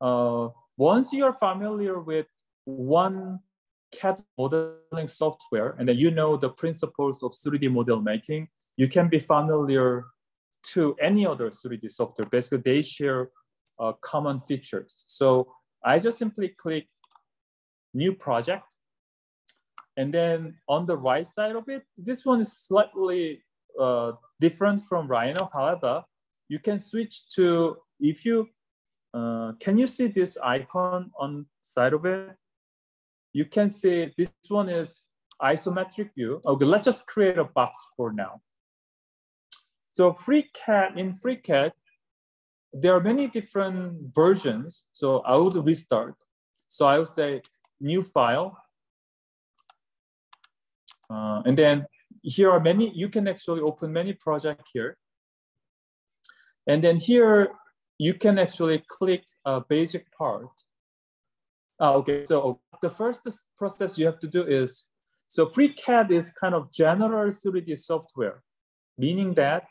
Uh, once you're familiar with one CAD modeling software, and then you know the principles of 3D model making, you can be familiar to any other 3D software. Basically, they share uh, common features. So I just simply click new project. And then on the right side of it, this one is slightly uh, different from Rhino. However, you can switch to, if you, uh, can you see this icon on side of it? You can see this one is isometric view. Okay, let's just create a box for now. So FreeCAD, in FreeCAD, there are many different versions. So I would restart. So I would say new file. Uh, and then here are many, you can actually open many project here. And then here, you can actually click a basic part. Uh, okay, so the first process you have to do is, so FreeCAD is kind of general 3D software, meaning that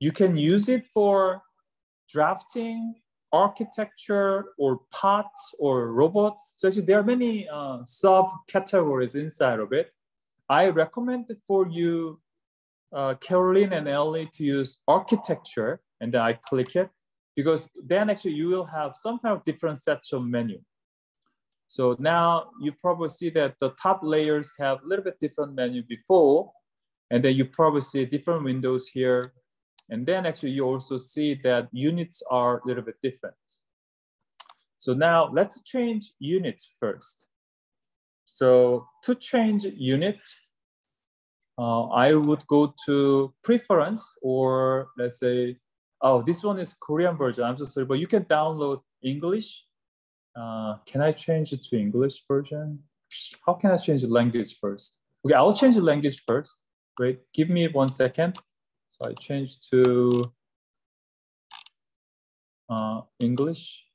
you can use it for drafting, architecture, or parts, or robot. So actually there are many uh, subcategories inside of it. I recommend for you, uh, Caroline and Ellie to use architecture and then I click it because then actually you will have some kind of different sets of menu. So now you probably see that the top layers have a little bit different menu before, and then you probably see different windows here and then actually you also see that units are a little bit different. So now let's change unit first. So to change unit, uh, I would go to preference or let's say, oh, this one is Korean version. I'm so sorry, but you can download English. Uh, can I change it to English version? How can I change the language first? Okay, I'll change the language first. Wait, give me one second. So I changed to uh, English.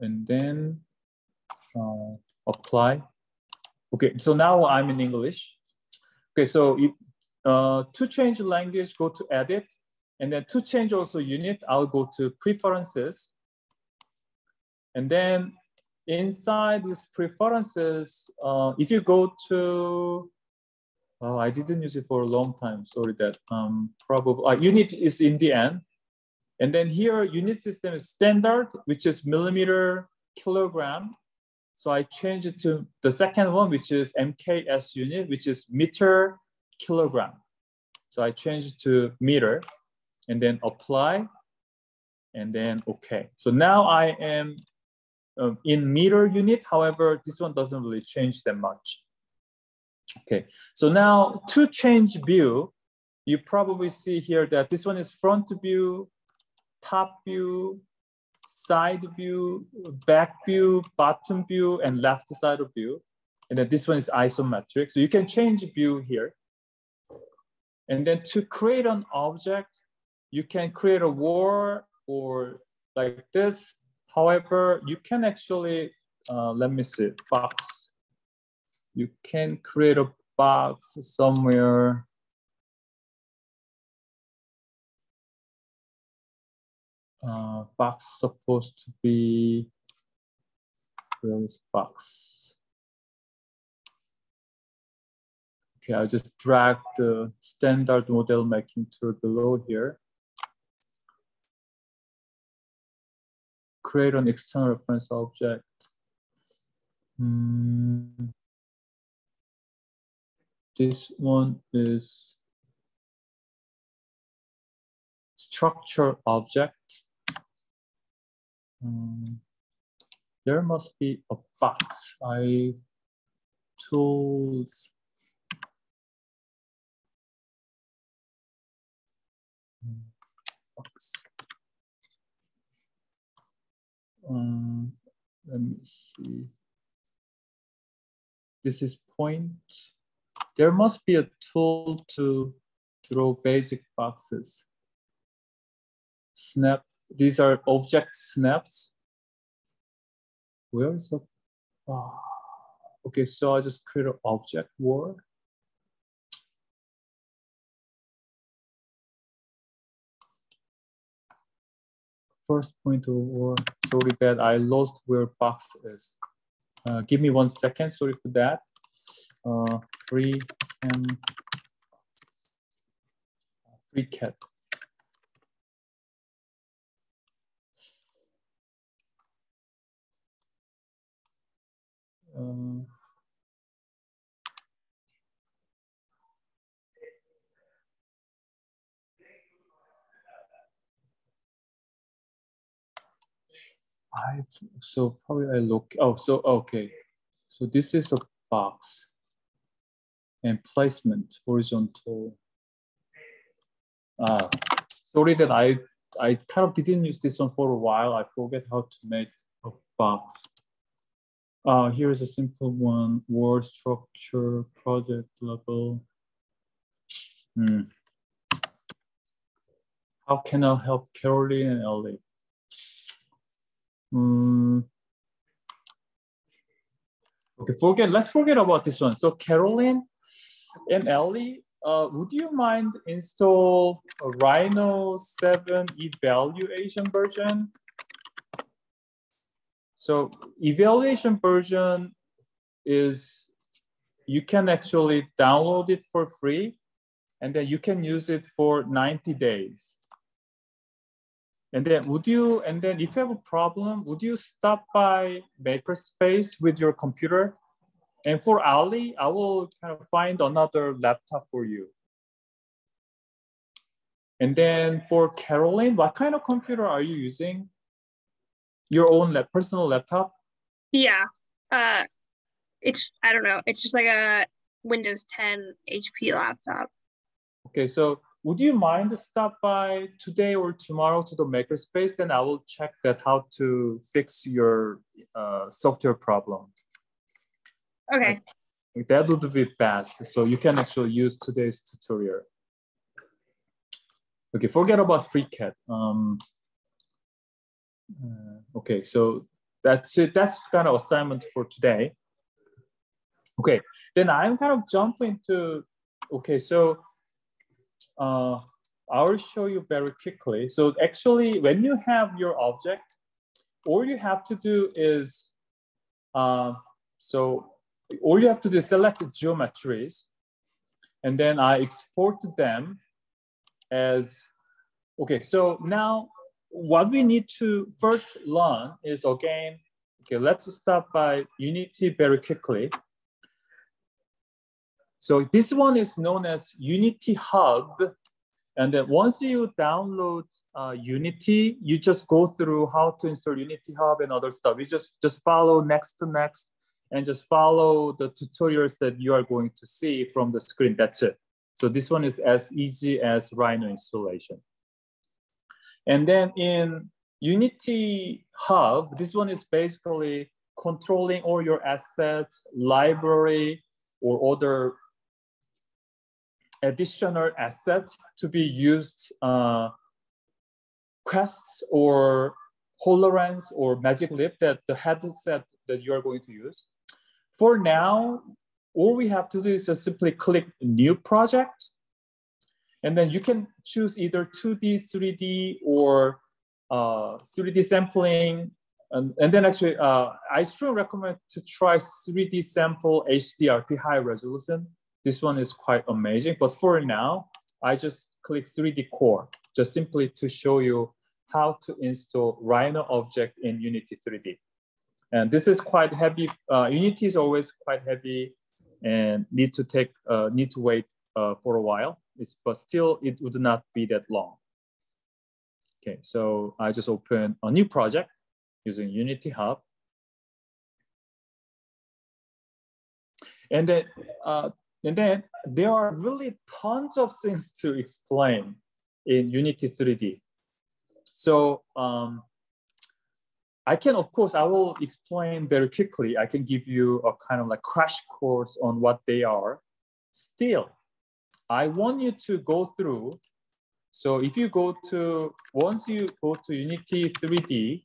And then uh, apply. Okay, so now I'm in English. Okay, so you, uh, to change language, go to edit. And then to change also unit, I'll go to preferences. And then inside these preferences, uh, if you go to Oh, I didn't use it for a long time. Sorry that um, probably uh, unit is in the end. And then here unit system is standard, which is millimeter kilogram. So I change it to the second one, which is MKS unit, which is meter kilogram. So I change it to meter and then apply and then okay. So now I am um, in meter unit. However, this one doesn't really change that much. Okay, so now to change view, you probably see here that this one is front view, top view, side view, back view, bottom view, and left side of view. And then this one is isometric. So you can change view here. And then to create an object, you can create a wall or like this. However, you can actually, uh, let me see, box you can create a box somewhere. Uh, box supposed to be, is box? Okay, I'll just drag the standard model making tool below here. Create an external reference object. Hmm this one is structure object. Um, there must be a box. I tools. Box. Um, let me see. This is point there must be a tool to draw basic boxes. Snap, these are object snaps. Where is the, oh. okay, so I just create an object word. First point of war, sorry that I lost where box is. Uh, give me one second, sorry for that uh, free and FreeCAD. Uh, I so probably I look oh so okay so this is a box and placement horizontal. Ah, sorry that I I kind of didn't use this one for a while. I forget how to make a box. Uh, here's a simple one, word structure, project level. Hmm. How can I help Caroline and Ellie? Hmm. Okay, forget, let's forget about this one. So Caroline and Ellie, uh, would you mind install Rhino 7 evaluation version? So evaluation version is you can actually download it for free and then you can use it for 90 days. And then would you, and then if you have a problem, would you stop by Makerspace with your computer? And for Ali, I will kind of find another laptop for you. And then for Caroline, what kind of computer are you using? Your own lap, personal laptop? Yeah. Uh, it's I don't know. It's just like a Windows 10 HP laptop. Okay, so would you mind to stop by today or tomorrow to the makerspace? Then I will check that how to fix your uh, software problem. Okay. That would be fast. So you can actually use today's tutorial. Okay, forget about FreeCAD. Um, uh, okay, so that's it. That's kind of assignment for today. Okay, then I'm kind of jumping to, okay, so uh, I'll show you very quickly. So actually, when you have your object, all you have to do is, uh, so all you have to do is select the geometries, and then I export them as, okay, so now what we need to first learn is again, okay, let's start by Unity very quickly. So this one is known as Unity Hub. And then once you download uh, Unity, you just go through how to install Unity Hub and other stuff. You just, just follow next to next and just follow the tutorials that you are going to see from the screen. That's it. So this one is as easy as Rhino installation. And then in Unity Hub, this one is basically controlling all your assets, library, or other additional asset to be used uh, quests or HoloLens or Magic Leap that the headset that you are going to use. For now, all we have to do is just simply click new project. And then you can choose either 2D, 3D, or uh, 3D sampling. And, and then actually, uh, I strongly recommend to try 3D sample HDRP high resolution this one is quite amazing, but for now, I just click 3D Core, just simply to show you how to install Rhino object in Unity 3D. And this is quite heavy. Uh, Unity is always quite heavy and need to take, uh, need to wait uh, for a while, it's, but still it would not be that long. Okay, so I just open a new project using Unity Hub. And then uh, and then there are really tons of things to explain in Unity 3D. So um, I can, of course, I will explain very quickly. I can give you a kind of like crash course on what they are. Still, I want you to go through. So if you go to, once you go to Unity 3D,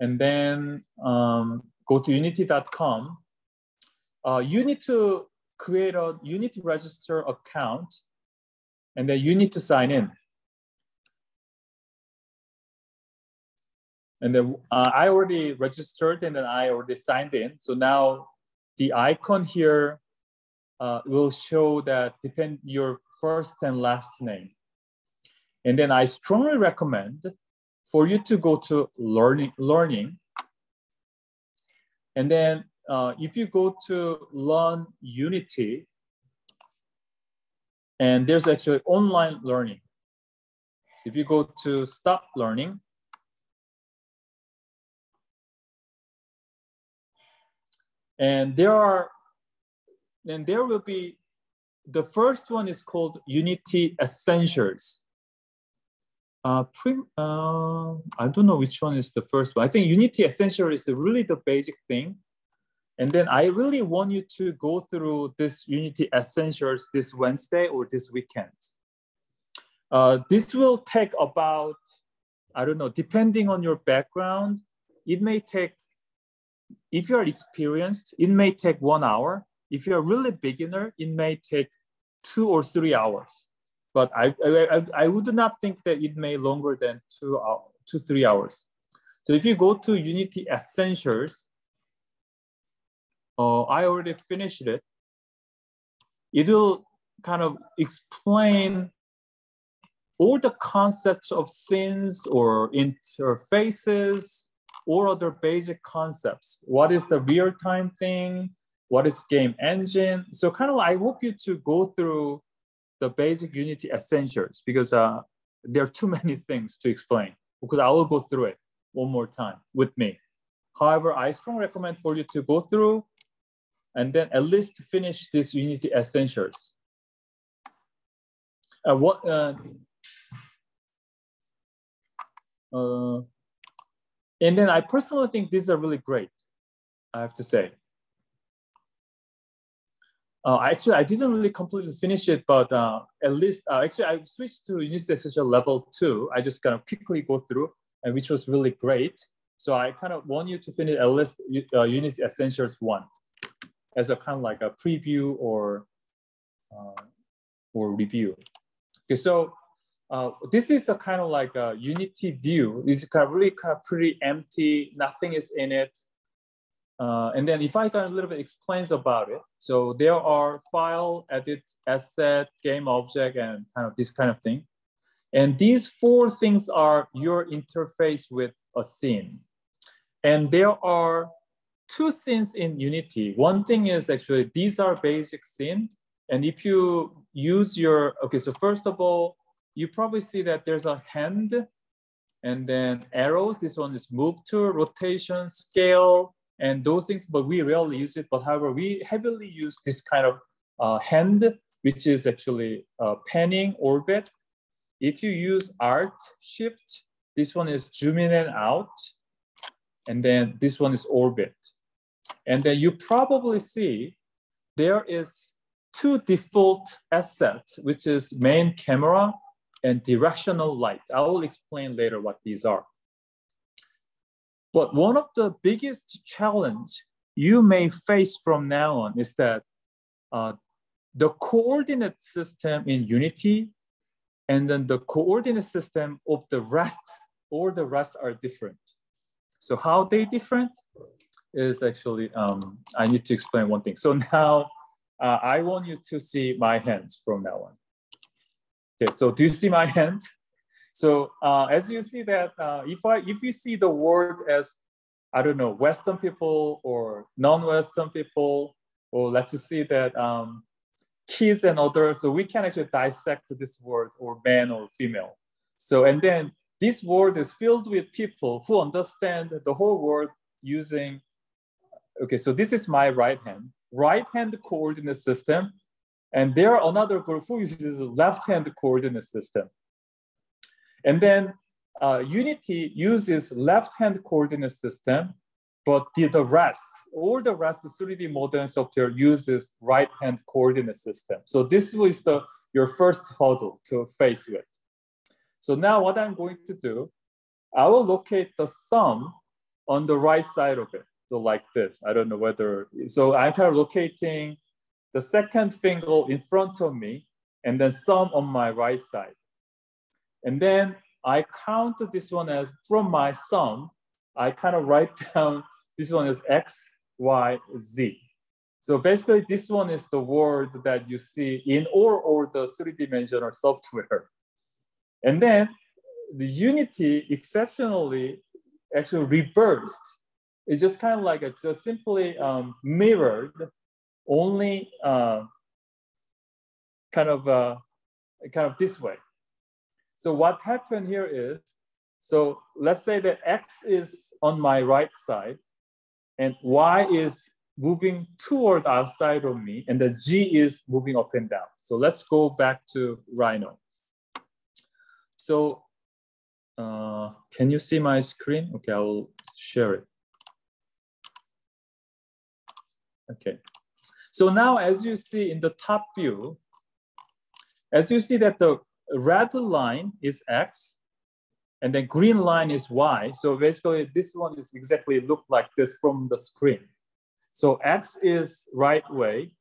and then um, go to unity.com, uh, you need to create a, you need to register account and then you need to sign in. And then uh, I already registered and then I already signed in. So now the icon here uh, will show that depend your first and last name. And then I strongly recommend for you to go to learning, learning. And then uh, if you go to learn Unity, and there's actually online learning. If you go to stop learning, and there are, and there will be, the first one is called Unity Essentials. uh, uh, I don't know which one is the first one. I think Unity Essential is the, really the basic thing. And then I really want you to go through this Unity Essentials this Wednesday or this weekend. Uh, this will take about, I don't know, depending on your background, it may take, if you're experienced, it may take one hour. If you're really beginner, it may take two or three hours but I, I, I would not think that it may longer than two, uh, two, three hours. So if you go to Unity Essentials, uh, I already finished it. It will kind of explain all the concepts of scenes or interfaces or other basic concepts. What is the real-time thing? What is game engine? So kind of, I hope you to go through the basic Unity essentials because uh, there are too many things to explain because I will go through it one more time with me. However, I strongly recommend for you to go through and then at least finish this Unity essentials. Uh, what, uh, uh, and then I personally think these are really great, I have to say. Uh, actually, I didn't really completely finish it, but uh, at least uh, actually I switched to Unity Essential level two. I just kind of quickly go through, and which was really great. So I kind of want you to finish at least uh, Unity Essentials one, as a kind of like a preview or uh, or review. Okay, so uh, this is a kind of like a Unity view. It's kind of really kind of pretty empty. Nothing is in it. Uh, and then if I can a little bit explains about it. So there are file, edit, asset, game object, and kind of this kind of thing. And these four things are your interface with a scene. And there are two scenes in Unity. One thing is actually these are basic scene. And if you use your, okay, so first of all, you probably see that there's a hand and then arrows. This one is move to, rotation, scale, and those things, but we rarely use it. But however, we heavily use this kind of uh, hand, which is actually uh, panning orbit. If you use Alt Shift, this one is zoom in and out, and then this one is orbit. And then you probably see there is two default assets, which is main camera and directional light. I will explain later what these are. But one of the biggest challenge you may face from now on is that uh, the coordinate system in Unity and then the coordinate system of the rest or the rest are different. So how they different is actually, um, I need to explain one thing. So now uh, I want you to see my hands from now on. Okay, so do you see my hands? So uh, as you see that, uh, if I if you see the word as I don't know Western people or non-Western people, or let's see that um, kids and adults, so we can actually dissect this word or man or female. So and then this word is filled with people who understand the whole world using. Okay, so this is my right hand, right hand coordinate system, and there another group who uses left hand coordinate system. And then uh, Unity uses left-hand coordinate system, but the, rest, all the rest 3D modern software uses right-hand coordinate system. So this was the your first hurdle to face with. So now what I'm going to do, I will locate the thumb on the right side of it. So like this, I don't know whether, so I'm kind of locating the second finger in front of me and then thumb on my right side. And then I count this one as from my thumb, I kind of write down this one is X, Y, Z. So basically this one is the word that you see in all, all the three-dimensional software. And then the Unity exceptionally actually reversed. It's just kind of like it's just simply um, mirrored only uh, kind of uh, kind of this way. So what happened here is, so let's say that X is on my right side and Y is moving toward outside of me and the G is moving up and down. So let's go back to Rhino. So Uh, can you see my screen? Okay, I will share it. Okay. So now as you see in the top view, as you see that the red line is X and then green line is Y. So basically this one is exactly look like this from the screen. So X is right way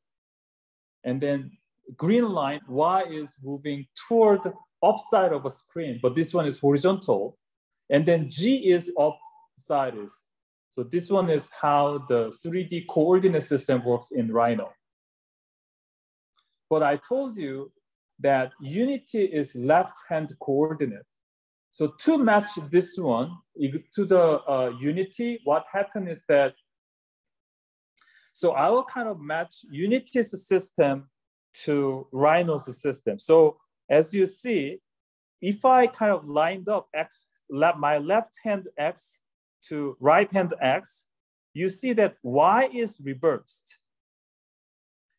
and then green line, Y is moving toward upside of a screen, but this one is horizontal. And then G is upside is. So this one is how the 3D coordinate system works in Rhino. But I told you that unity is left-hand coordinate. So to match this one to the uh, unity, what happened is that, so I will kind of match unity's system to Rhino's system. So as you see, if I kind of lined up X, my left hand X to right hand X, you see that Y is reversed,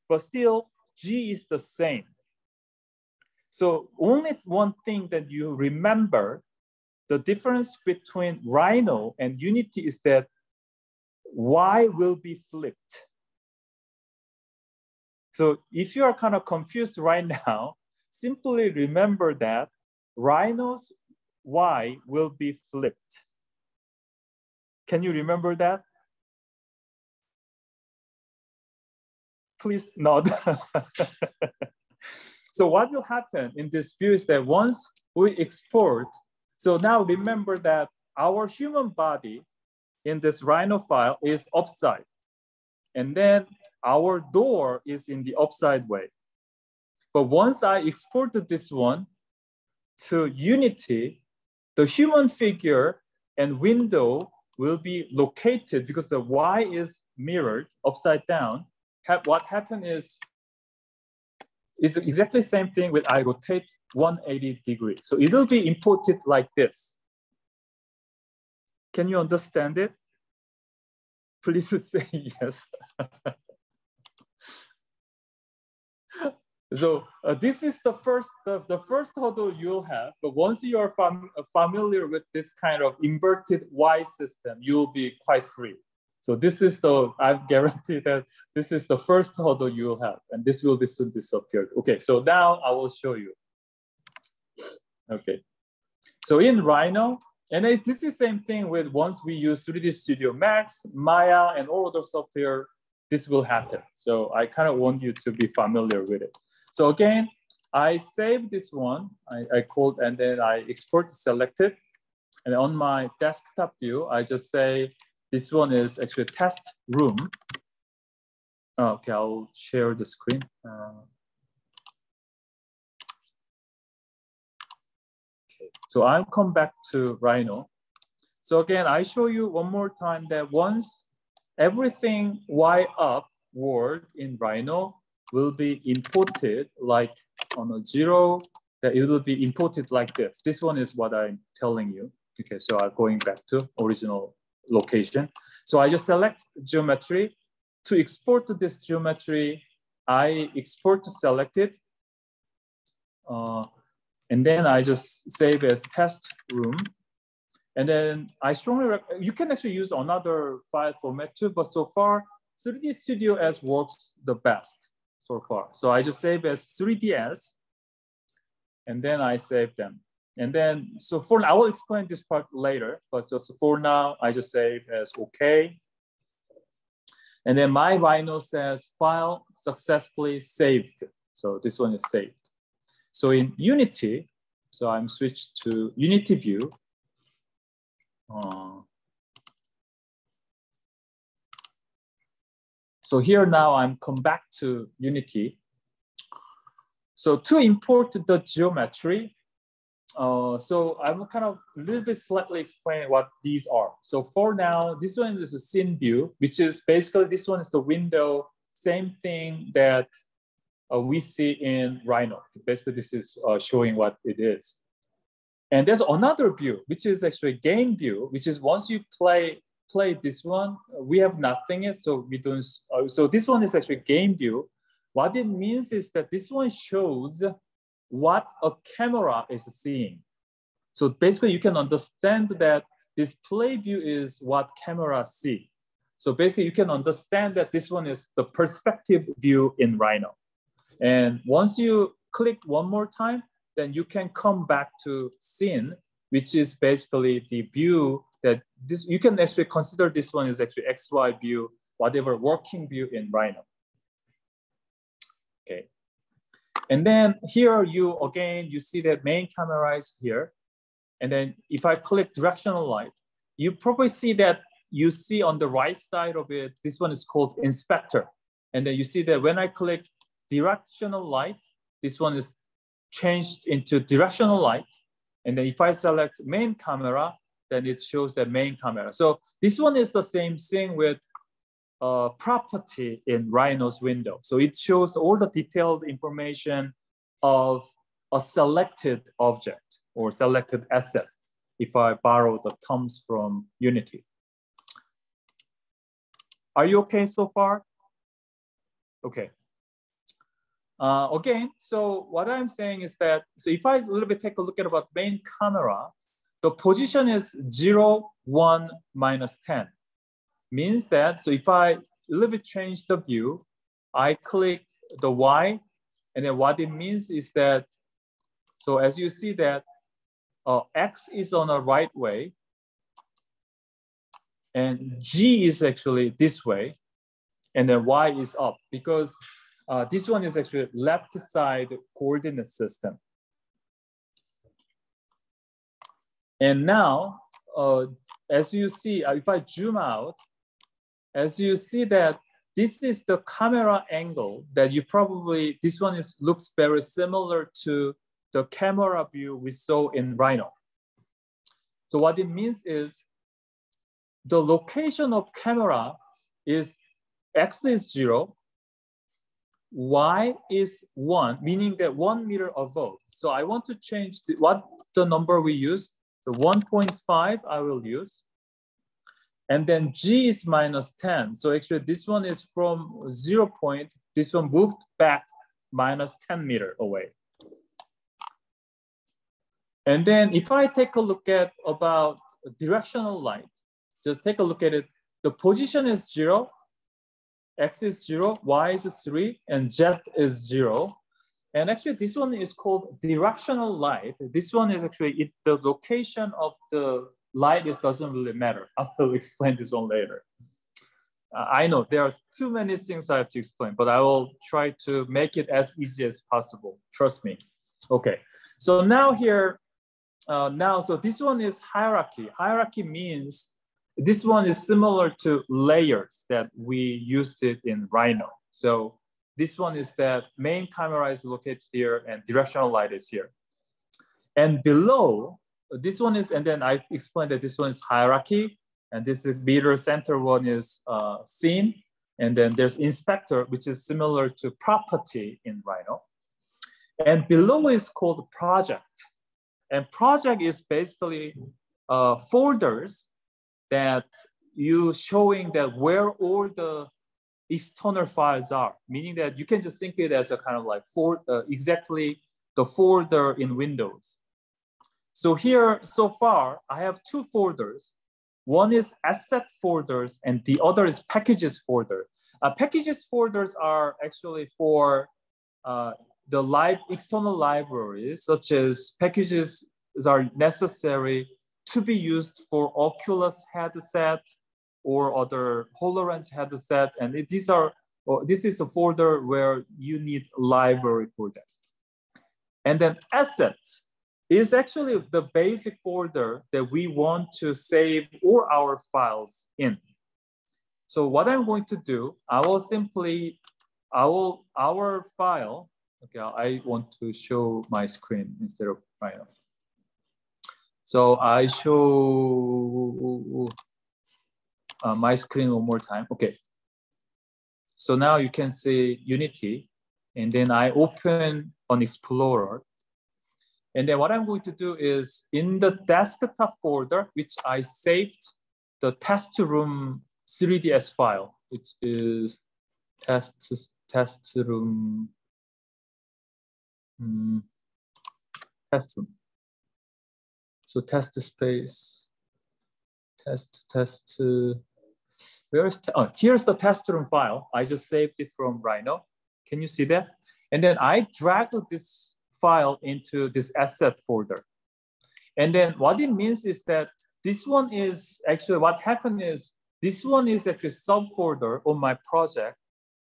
but still G is the same. So only one thing that you remember, the difference between Rhino and Unity is that Y will be flipped. So if you are kind of confused right now, simply remember that Rhino's Y will be flipped. Can you remember that? Please nod. so what will happen in this view is that once we export, so now remember that our human body in this Rhino file is upside. And then our door is in the upside way. But once I exported this one to Unity, the human figure and window will be located because the Y is mirrored upside down. What happened is, it's exactly the same thing with I rotate 180 degrees. So it'll be imported like this. Can you understand it? Please say yes. So uh, this is the first the, the first hurdle you'll have. But once you are fam familiar with this kind of inverted Y system, you'll be quite free. So this is the I guarantee that this is the first hurdle you'll have, and this will be soon disappeared. Okay, so now I will show you. Okay, so in Rhino, and this is the same thing with once we use 3D Studio Max, Maya, and all other software, this will happen. So I kind of want you to be familiar with it. So again, I save this one, I, I called and then I export selected. And on my desktop view, I just say, this one is actually test room. Oh, okay, I'll share the screen. Uh, okay, so I'll come back to Rhino. So again, I show you one more time that once everything Y upward in Rhino will be imported like on a zero, that it will be imported like this. This one is what I'm telling you. Okay, so I'm going back to original location. So I just select geometry. To export this geometry, I export to selected. Uh, and then I just save as test room. And then I strongly, you can actually use another file format too, but so far 3D Studio S works the best so far. So I just save as 3ds and then I save them. And then, so for now, I will explain this part later, but just for now, I just save as okay. And then my Rhino says file successfully saved. So this one is saved. So in Unity, so I'm switched to Unity view. Uh, So here now I'm come back to Unity. So to import the geometry, uh, so I'm kind of a little bit slightly explain what these are. So for now, this one is a scene view, which is basically this one is the window, same thing that uh, we see in Rhino. Basically, this is uh, showing what it is. And there's another view, which is actually game view, which is once you play play this one, we have nothing yet, so we don't. Uh, so this one is actually game view. What it means is that this one shows what a camera is seeing. So basically you can understand that this play view is what camera see. So basically you can understand that this one is the perspective view in Rhino. And once you click one more time, then you can come back to scene, which is basically the view that this, you can actually consider this one is actually XY view, whatever working view in Rhino. Okay. And then here you, again, you see that main camera is here. And then if I click directional light, you probably see that you see on the right side of it, this one is called inspector. And then you see that when I click directional light, this one is changed into directional light. And then if I select main camera, then it shows the main camera. So this one is the same thing with uh, property in Rhino's window. So it shows all the detailed information of a selected object or selected asset if I borrow the terms from Unity. Are you okay so far? Okay. Uh, again, so what I'm saying is that, so if I a little bit take a look at about main camera, the position is zero, one, minus 10. Means that, so if I a little bit change the view, I click the Y, and then what it means is that, so as you see that uh, X is on a right way, and G is actually this way, and then Y is up because uh, this one is actually left side coordinate system. And now, uh, as you see, uh, if I zoom out, as you see that this is the camera angle that you probably, this one is looks very similar to the camera view we saw in Rhino. So what it means is the location of camera is X is zero, Y is one, meaning that one meter above. So I want to change the, what the number we use. The 1.5 I will use. And then G is minus 10. So actually this one is from zero point, this one moved back minus 10 meter away. And then if I take a look at about directional light, just take a look at it. The position is zero, X is zero, Y is three, and Z is zero. And actually this one is called directional light. This one is actually, it, the location of the light it doesn't really matter. I will explain this one later. Uh, I know there are too many things I have to explain, but I will try to make it as easy as possible. Trust me. Okay, so now here, uh, now, so this one is hierarchy. Hierarchy means this one is similar to layers that we used it in Rhino. So this one is that main camera is located here and directional light is here. And below, this one is, and then I explained that this one is hierarchy, and this is meter center one is uh, scene, and then there's inspector, which is similar to property in Rhino. And below is called project. And project is basically uh, folders that you showing that where all the external files are, meaning that you can just think it as a kind of like for uh, exactly the folder in Windows. So here, so far, I have two folders. One is asset folders and the other is packages folder. Uh, packages folders are actually for uh, the live external libraries, such as packages are necessary to be used for Oculus headset or other HoloLens headset. And it, these are, oh, this is a folder where you need library for that. And then assets is actually the basic folder that we want to save all our files in. So what I'm going to do, I will simply, I will, our file, okay, I want to show my screen instead of Rhino. So I show uh, my screen one more time. Okay. So now you can see Unity and then I open an Explorer and then what I'm going to do is in the desktop folder, which I saved the test room 3ds file, which is test, test room, um, test room. So test space, test, test, uh, where's, oh, here's the test room file. I just saved it from Rhino. Can you see that? And then I dragged this file into this asset folder. And then what it means is that this one is actually what happened is this one is actually subfolder on my project,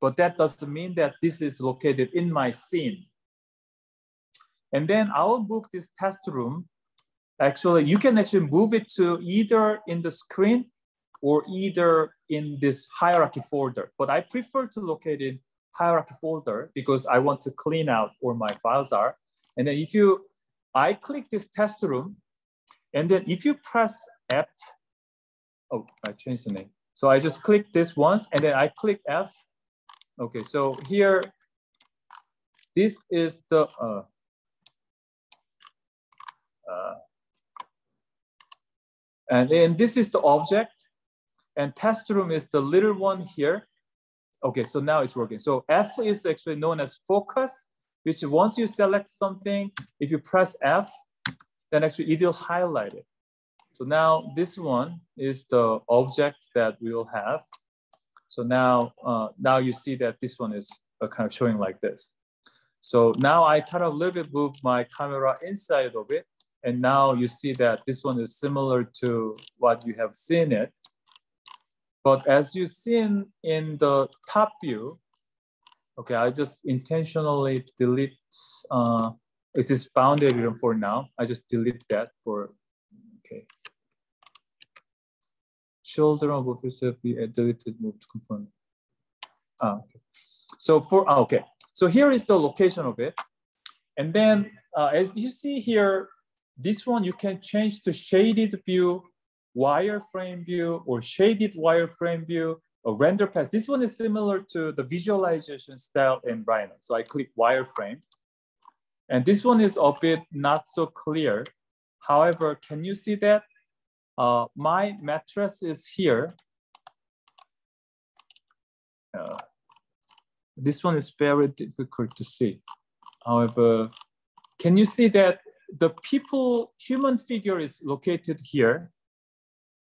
but that doesn't mean that this is located in my scene. And then I'll move this test room. Actually, you can actually move it to either in the screen or either in this hierarchy folder. But I prefer to locate in hierarchy folder because I want to clean out where my files are. And then if you, I click this test room, and then if you press F, oh, I changed the name. So I just click this once and then I click F. Okay, so here, this is the, uh, uh, and then this is the object and test room is the little one here. Okay, so now it's working. So F is actually known as focus, which once you select something, if you press F, then actually it will highlight it. So now this one is the object that we will have. So now, uh, now you see that this one is uh, kind of showing like this. So now I kind of little bit move my camera inside of it. And now you see that this one is similar to what you have seen it. But as you've seen in the top view, okay, I just intentionally delete uh, it is bounded for now. I just delete that for, okay. Children of officer be a deleted moved component. Ah, okay. So for, ah, okay. So here is the location of it. And then uh, as you see here, this one you can change to shaded view, wireframe view, or shaded wireframe view, or render path. This one is similar to the visualization style in Rhino. So I click wireframe. And this one is a bit not so clear. However, can you see that? Uh, my mattress is here. Uh, this one is very difficult to see. However, can you see that the people, human figure is located here,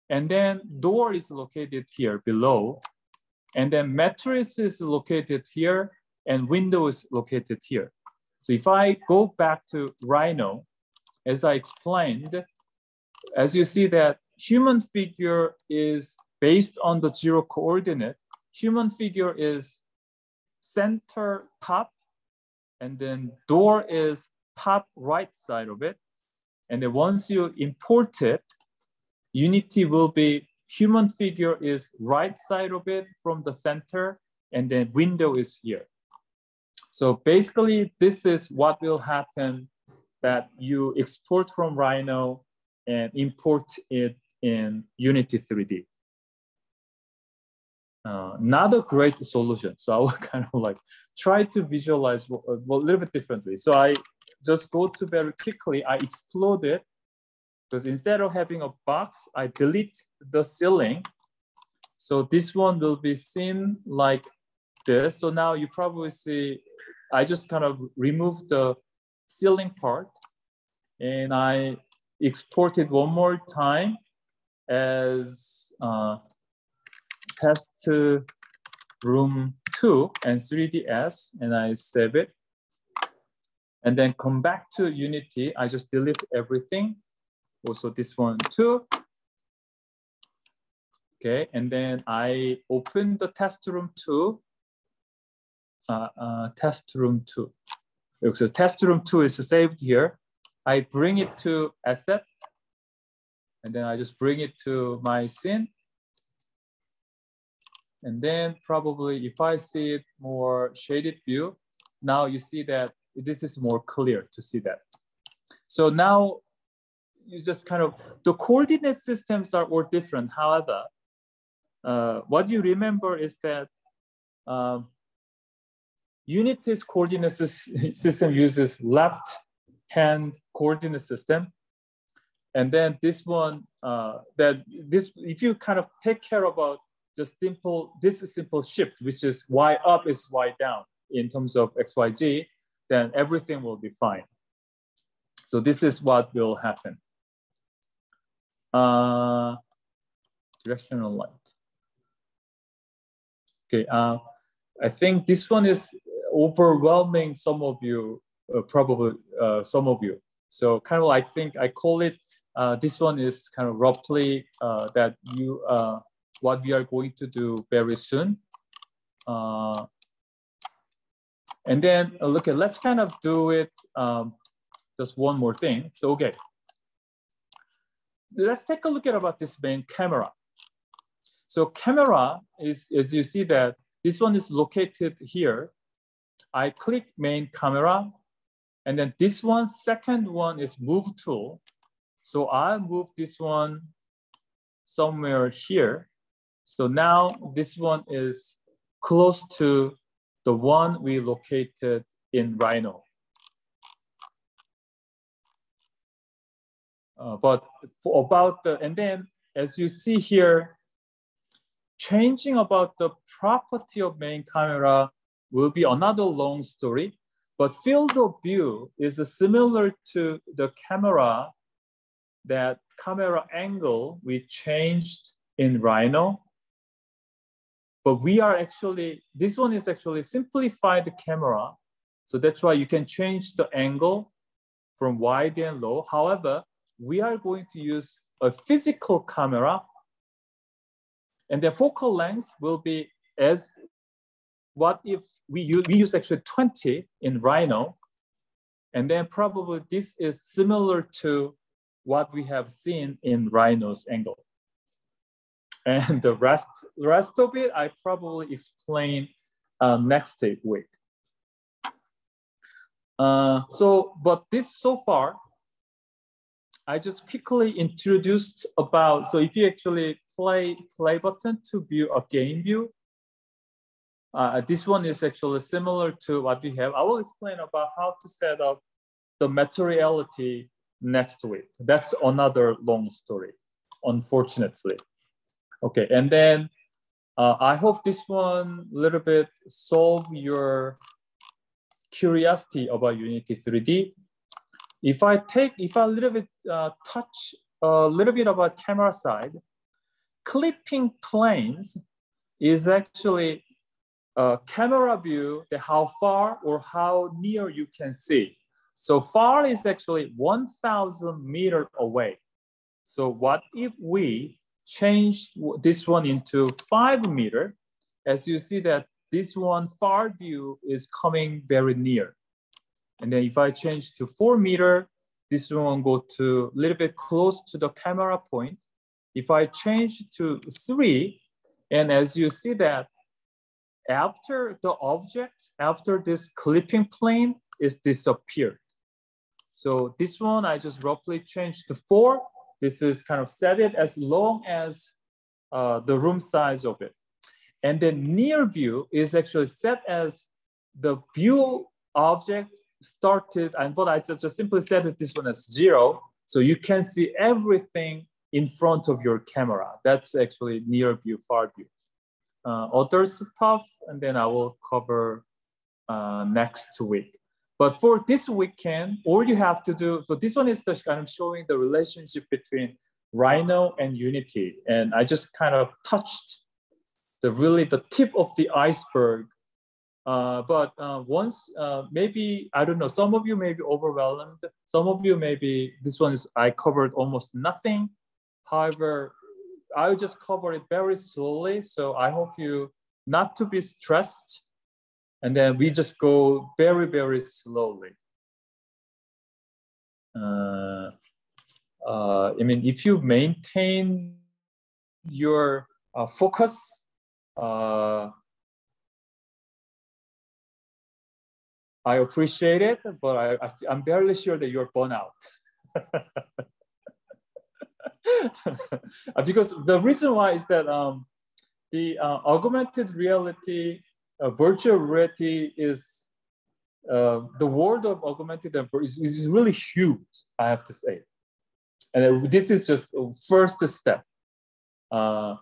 and then door is located here below, and then mattress is located here, and window is located here. So if I go back to Rhino, as I explained, as you see that human figure is based on the zero coordinate, human figure is center top, and then door is top right side of it. And then once you import it, Unity will be human figure is right side of it from the center, and then window is here. So basically, this is what will happen that you export from Rhino and import it in Unity 3D. Uh, not a great solution. So I will kind of like try to visualize a, a little bit differently. So I just go to very quickly, I explode it because instead of having a box, I delete the ceiling. So this one will be seen like this. So now you probably see I just kind of removed the ceiling part and I export it one more time as uh, test room two and 3ds and I save it. And then come back to Unity. I just delete everything. Also this one too. Okay, and then I open the test room two uh, uh, test room two. So test room two is saved here. I bring it to asset, and then I just bring it to my scene. And then probably if I see it more shaded view, now you see that this is more clear to see that. So now you just kind of, the coordinate systems are all different. However, uh, what you remember is that um, Unity's coordinate system uses left hand coordinate system. And then this one, uh, that this, if you kind of take care about just simple, this simple shift, which is Y up is Y down in terms of XYZ, then everything will be fine. So this is what will happen. Uh, directional light. Okay, uh, I think this one is overwhelming some of you, uh, probably uh, some of you. So kind of, I think I call it, uh, this one is kind of roughly uh, that you, uh, what we are going to do very soon. Uh, and then uh, look at, let's kind of do it, um, just one more thing. So, okay. Let's take a look at about this main camera. So camera is, as you see that this one is located here. I click main camera and then this one, second one is move tool. So I'll move this one somewhere here. So now this one is close to the one we located in Rhino. Uh, Uh, but for about the, and then as you see here, changing about the property of main camera will be another long story, but field of view is similar to the camera, that camera angle we changed in Rhino but we are actually, this one is actually simplified camera. So that's why you can change the angle from wide and low. However, we are going to use a physical camera and the focal length will be as what if we use, we use actually 20 in Rhino and then probably this is similar to what we have seen in Rhino's angle. And the rest, rest of it, I probably explain uh, next week. Uh, so, but this so far, I just quickly introduced about, so if you actually play play button to view a game view, uh, this one is actually similar to what we have. I will explain about how to set up the materiality next week. That's another long story, unfortunately. Okay, and then uh, I hope this one little bit solve your curiosity about Unity 3D. If I take, if I a little bit uh, touch a little bit about camera side, clipping planes is actually a camera view that how far or how near you can see. So far is actually 1,000 meter away. So what if we change this one into five meter, as you see that this one far view is coming very near. And then if I change to four meter, this one go to a little bit close to the camera point. If I change to three, and as you see that after the object, after this clipping plane is disappeared. So this one, I just roughly changed to four this is kind of set it as long as uh, the room size of it. And then near view is actually set as the view object started, and what I just, just simply set it this one as zero. So you can see everything in front of your camera. That's actually near view, far view. Uh, other stuff, and then I will cover uh, next week. But for this weekend, all you have to do, so this one is the kind of showing the relationship between Rhino and Unity. And I just kind of touched the really the tip of the iceberg. Uh, but uh, once, uh, maybe, I don't know, some of you may be overwhelmed. Some of you maybe, this one is, I covered almost nothing. However, I will just cover it very slowly. So I hope you not to be stressed and then we just go very, very slowly. Uh, uh, I mean, if you maintain your focus, I appreciate it, but I, I, am barely sure that you're burnout. because the reason why is that um, the uh, augmented reality uh, virtual reality is uh, the world of augmented and is, is really huge, I have to say. And this is just a first step. Uh,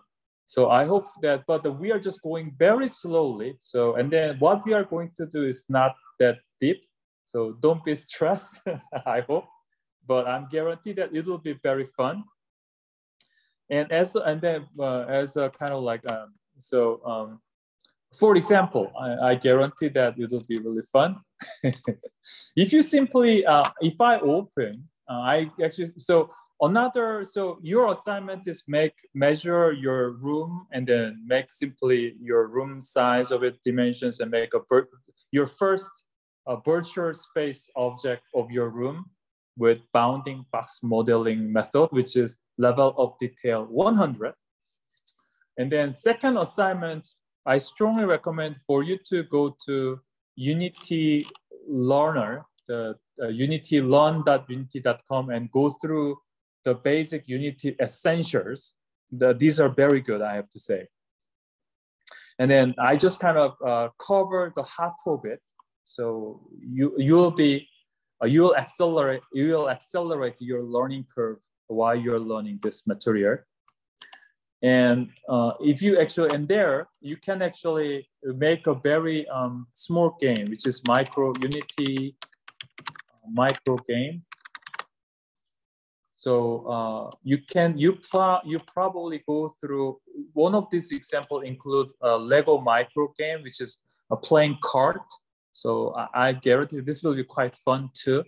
so I hope that, but we are just going very slowly. So, and then what we are going to do is not that deep. So don't be stressed, I hope. But I'm guaranteed that it will be very fun. and as and then uh, as a kind of like um, so um, for example, I, I, guarantee that it will be really fun. if you simply uh, if I open, uh, I actually so another so your assignment is make measure your room and then make simply your room size of it dimensions and make a your first uh, virtual space object of your room with bounding box modeling method, which is level of detail 100. And then second assignment, I strongly recommend for you to go to Unity Learner, the uh, unitylearn.unity.com and go through the basic Unity essentials. The, these are very good, I have to say. And then I just kind of uh, cover the half of it. So you, you'll be uh, you will accelerate you will accelerate your learning curve while you're learning this material and uh, if you actually and there you can actually make a very um, small game which is micro unity uh, micro game so uh, you can you you probably go through one of these example include a lego micro game which is a playing card so I, I guarantee this will be quite fun too.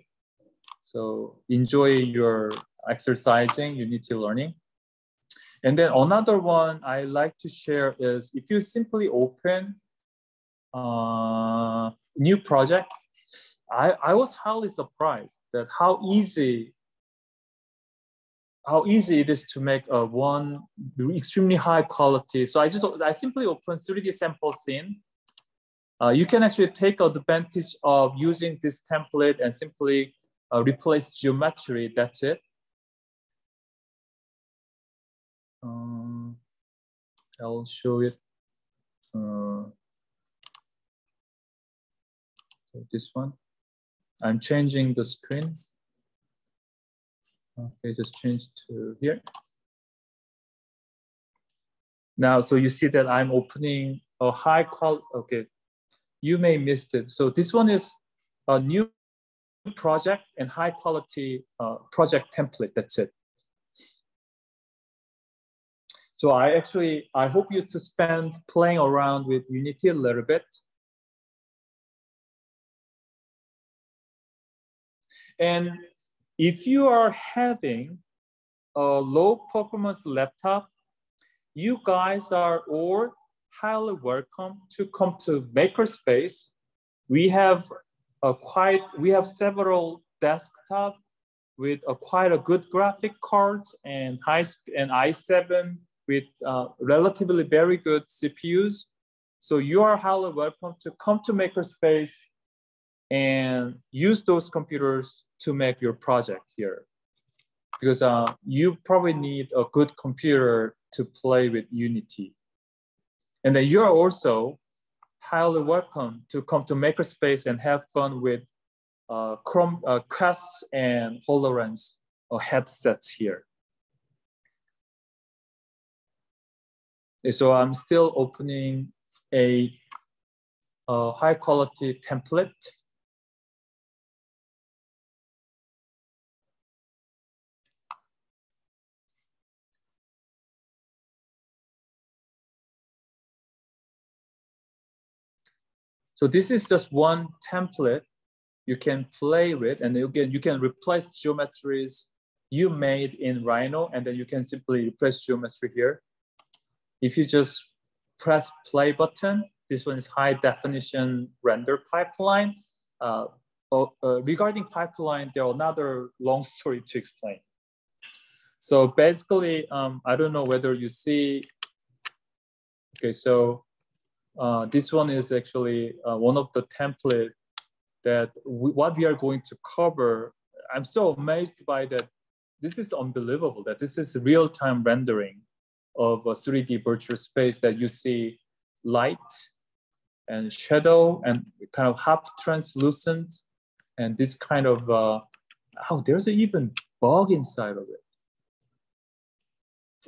So enjoy your exercising, Unity learning. And then another one I like to share is if you simply open uh, new project, I, I was highly surprised that how easy how easy it is to make a one extremely high quality. So I just I simply open 3D sample scene uh, you can actually take advantage of using this template and simply uh, replace geometry, that's it. Um, I'll show it. Uh, so this one. I'm changing the screen. Okay, just change to here. Now, so you see that I'm opening a high quality, okay, you may miss it. So this one is a new project and high quality uh, project template, that's it. So I actually, I hope you to spend playing around with Unity a little bit. And if you are having a low performance laptop, you guys are all highly welcome to come to Makerspace. We have a quite, we have several desktop with a quite a good graphic cards and high and i7 with uh, relatively very good CPUs. So you are highly welcome to come to Makerspace and use those computers to make your project here. Because uh, you probably need a good computer to play with Unity. And then you're also highly welcome to come to Makerspace and have fun with uh, Chrome uh, Quests and HoloLens or headsets here. So I'm still opening a, a high quality template So this is just one template you can play with and again, you can replace geometries you made in Rhino and then you can simply replace geometry here. If you just press play button, this one is high definition render pipeline. Uh, uh, regarding pipeline, there are another long story to explain. So basically, um, I don't know whether you see, okay, so uh, this one is actually uh, one of the template that we, what we are going to cover. I'm so amazed by that. This is unbelievable that this is real-time rendering of a 3D virtual space that you see light and shadow and kind of half translucent and this kind of, uh, oh, there's even bug inside of it.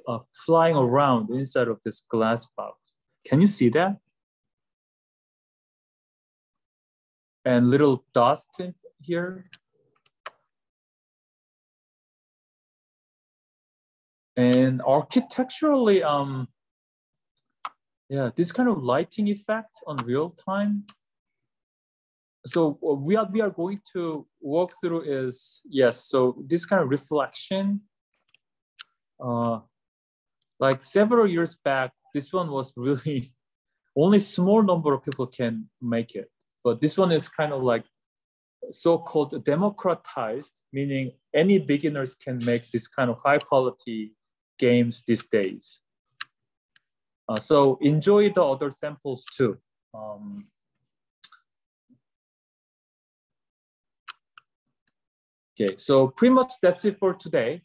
Uh, flying around inside of this glass box. Can you see that? And little dust here. and architecturally, um, yeah, this kind of lighting effect on real time. So we are we are going to walk through is yes. So this kind of reflection, uh, like several years back, this one was really only small number of people can make it. But this one is kind of like so-called democratized, meaning any beginners can make this kind of high quality games these days. Uh, so enjoy the other samples too. Um, okay, so pretty much that's it for today.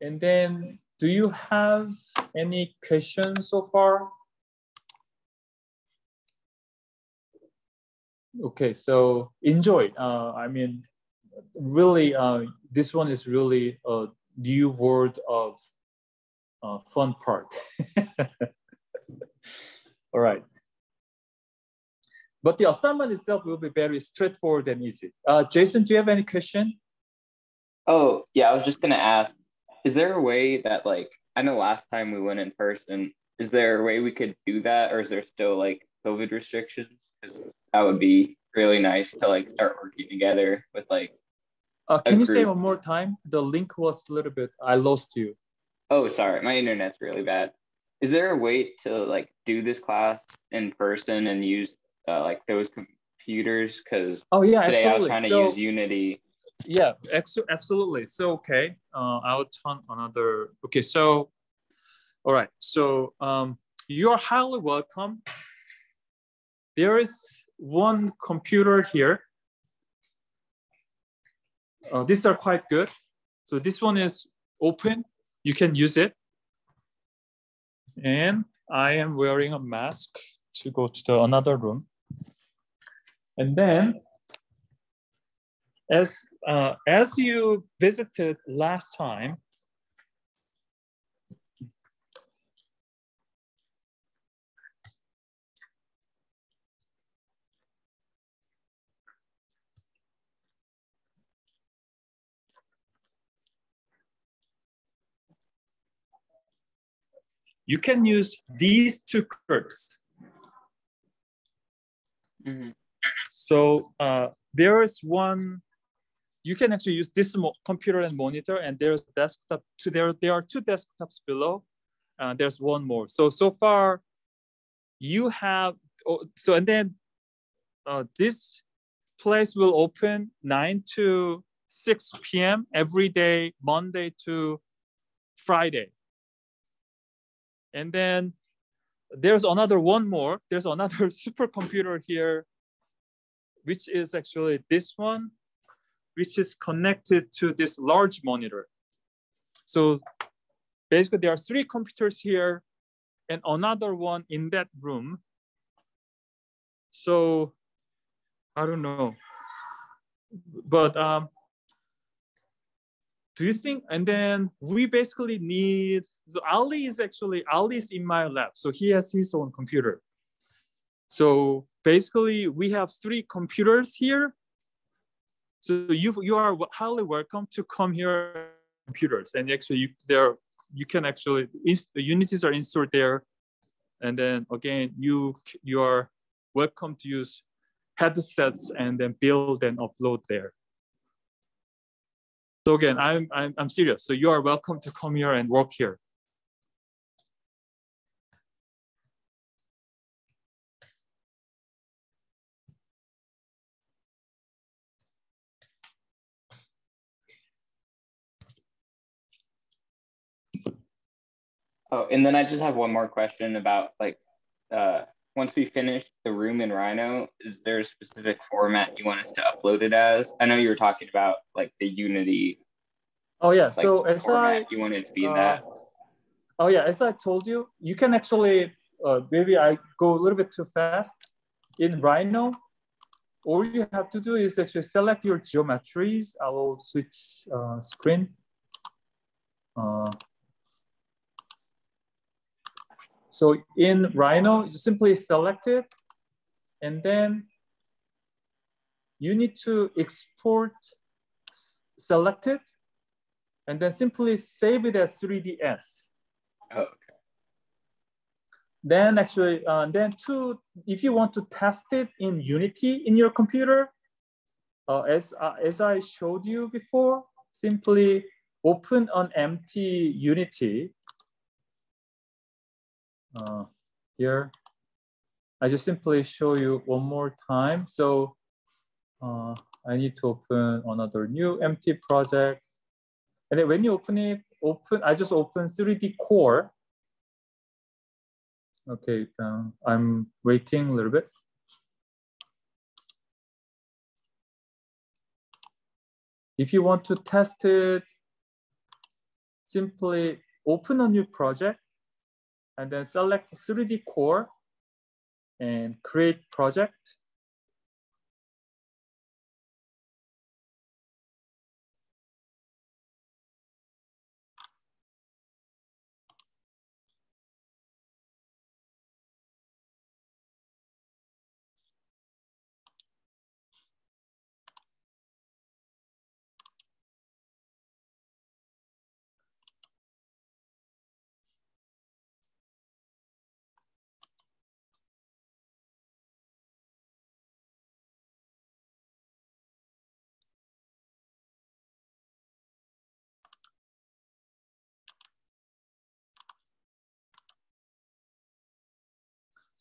And then do you have any questions so far? Okay, so enjoy. Uh, I mean, really, uh, this one is really a new world of uh, fun part. All right. But the assignment itself will be very straightforward and easy. Uh, Jason, do you have any question? Oh, yeah, I was just gonna ask, is there a way that like, I know last time we went in person, is there a way we could do that or is there still like COVID restrictions? Because that would be really nice to like start working together with like. Uh, can you say one more time? The link was a little bit, I lost you. Oh, sorry, my internet's really bad. Is there a way to like do this class in person and use uh, like those computers? Because oh yeah, today absolutely. I was trying to so, use Unity. Yeah, ex- absolutely. So okay, uh, I'll turn another. Okay, so all right. So um, you are highly welcome. There is one computer here. Uh, these are quite good. So this one is open. You can use it. And I am wearing a mask to go to the another room. And then as, uh, as you visited last time, you can use these two curves. Mm -hmm. So uh, there is one, you can actually use this computer and monitor and there's desktop, to there, there are two desktops below. Uh, there's one more. So, so far you have, oh, so and then uh, this place will open 9 to 6 p.m. every day, Monday to Friday. And then there's another one more. There's another supercomputer here, which is actually this one, which is connected to this large monitor. So basically there are three computers here and another one in that room. So I don't know, but um, do you think and then we basically need so ali is actually ali is in my lab so he has his own computer. So basically we have three computers here. So you you are highly welcome to come here computers and actually you there you can actually the unities are installed there. And then again you you are welcome to use headsets and then build and upload there so again, I'm, I'm, I'm serious. So you are welcome to come here and work here. Oh, and then I just have one more question about like uh, once we finish the room in Rhino, is there a specific format you want us to upload it as? I know you were talking about like the Unity. Oh yeah, like, so as I you wanted to be uh, that. Oh yeah, as I told you, you can actually uh, maybe I go a little bit too fast. In Rhino, all you have to do is actually select your geometries. I will switch uh, screen. Uh, So in Rhino, you simply select it, and then you need to export select it, and then simply save it as 3ds. Oh, okay. Then actually, uh, then to, if you want to test it in Unity in your computer, uh, as, uh, as I showed you before, simply open an empty Unity. Uh, here, I just simply show you one more time. So uh, I need to open another new empty project. And then when you open it, open, I just open 3D Core. Okay, um, I'm waiting a little bit. If you want to test it, simply open a new project and then select 3D Core and create project.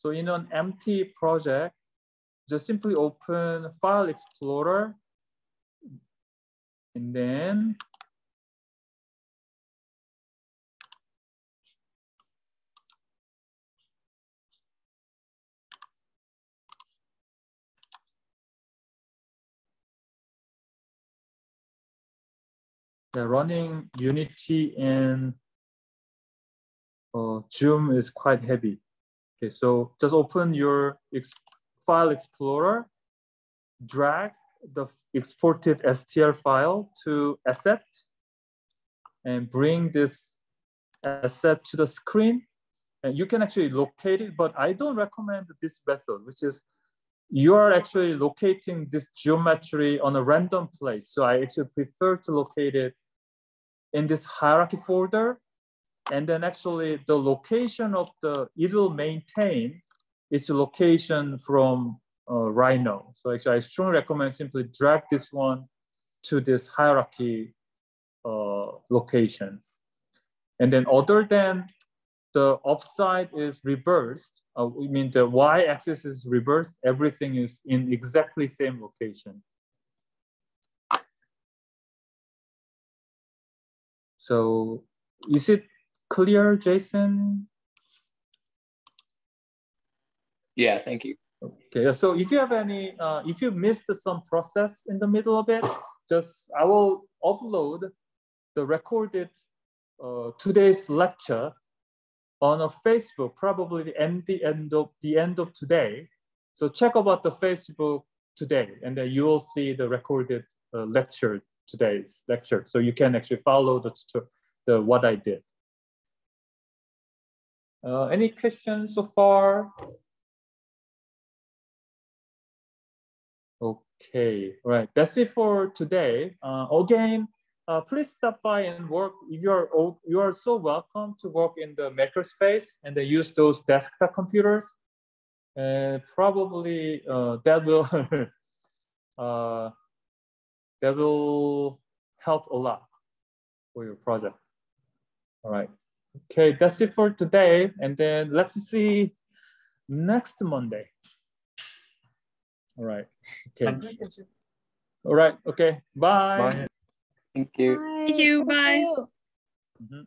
So in an empty project, just simply open File Explorer and then the running Unity and uh, Zoom is quite heavy. Okay, so just open your ex file explorer, drag the exported STL file to asset, and bring this asset to the screen. And you can actually locate it, but I don't recommend this method, which is you are actually locating this geometry on a random place. So I actually prefer to locate it in this hierarchy folder and then actually the location of the, it will maintain its location from uh, Rhino. So actually I strongly recommend simply drag this one to this hierarchy uh, location. And then other than the upside is reversed, uh, we mean the y-axis is reversed, everything is in exactly same location. So is it clear, Jason? Yeah, thank you. Okay, so if you have any, uh, if you missed some process in the middle of it, just I will upload the recorded uh, today's lecture on a Facebook, probably the end the end of the end of today. So check about the Facebook today, and then you will see the recorded uh, lecture today's lecture. So you can actually follow the, the what I did. Uh, any questions so far? Okay, all right. That's it for today. Uh, again, uh, please stop by and work. If you are you are so welcome to work in the makerspace and then use those desktop computers. And probably uh, that will uh, that will help a lot for your project. All right. Okay, that's it for today. And then let's see next Monday. All right. Okay. All right. Okay. Bye. Bye. Thank you. Thank you. Bye. Mhm.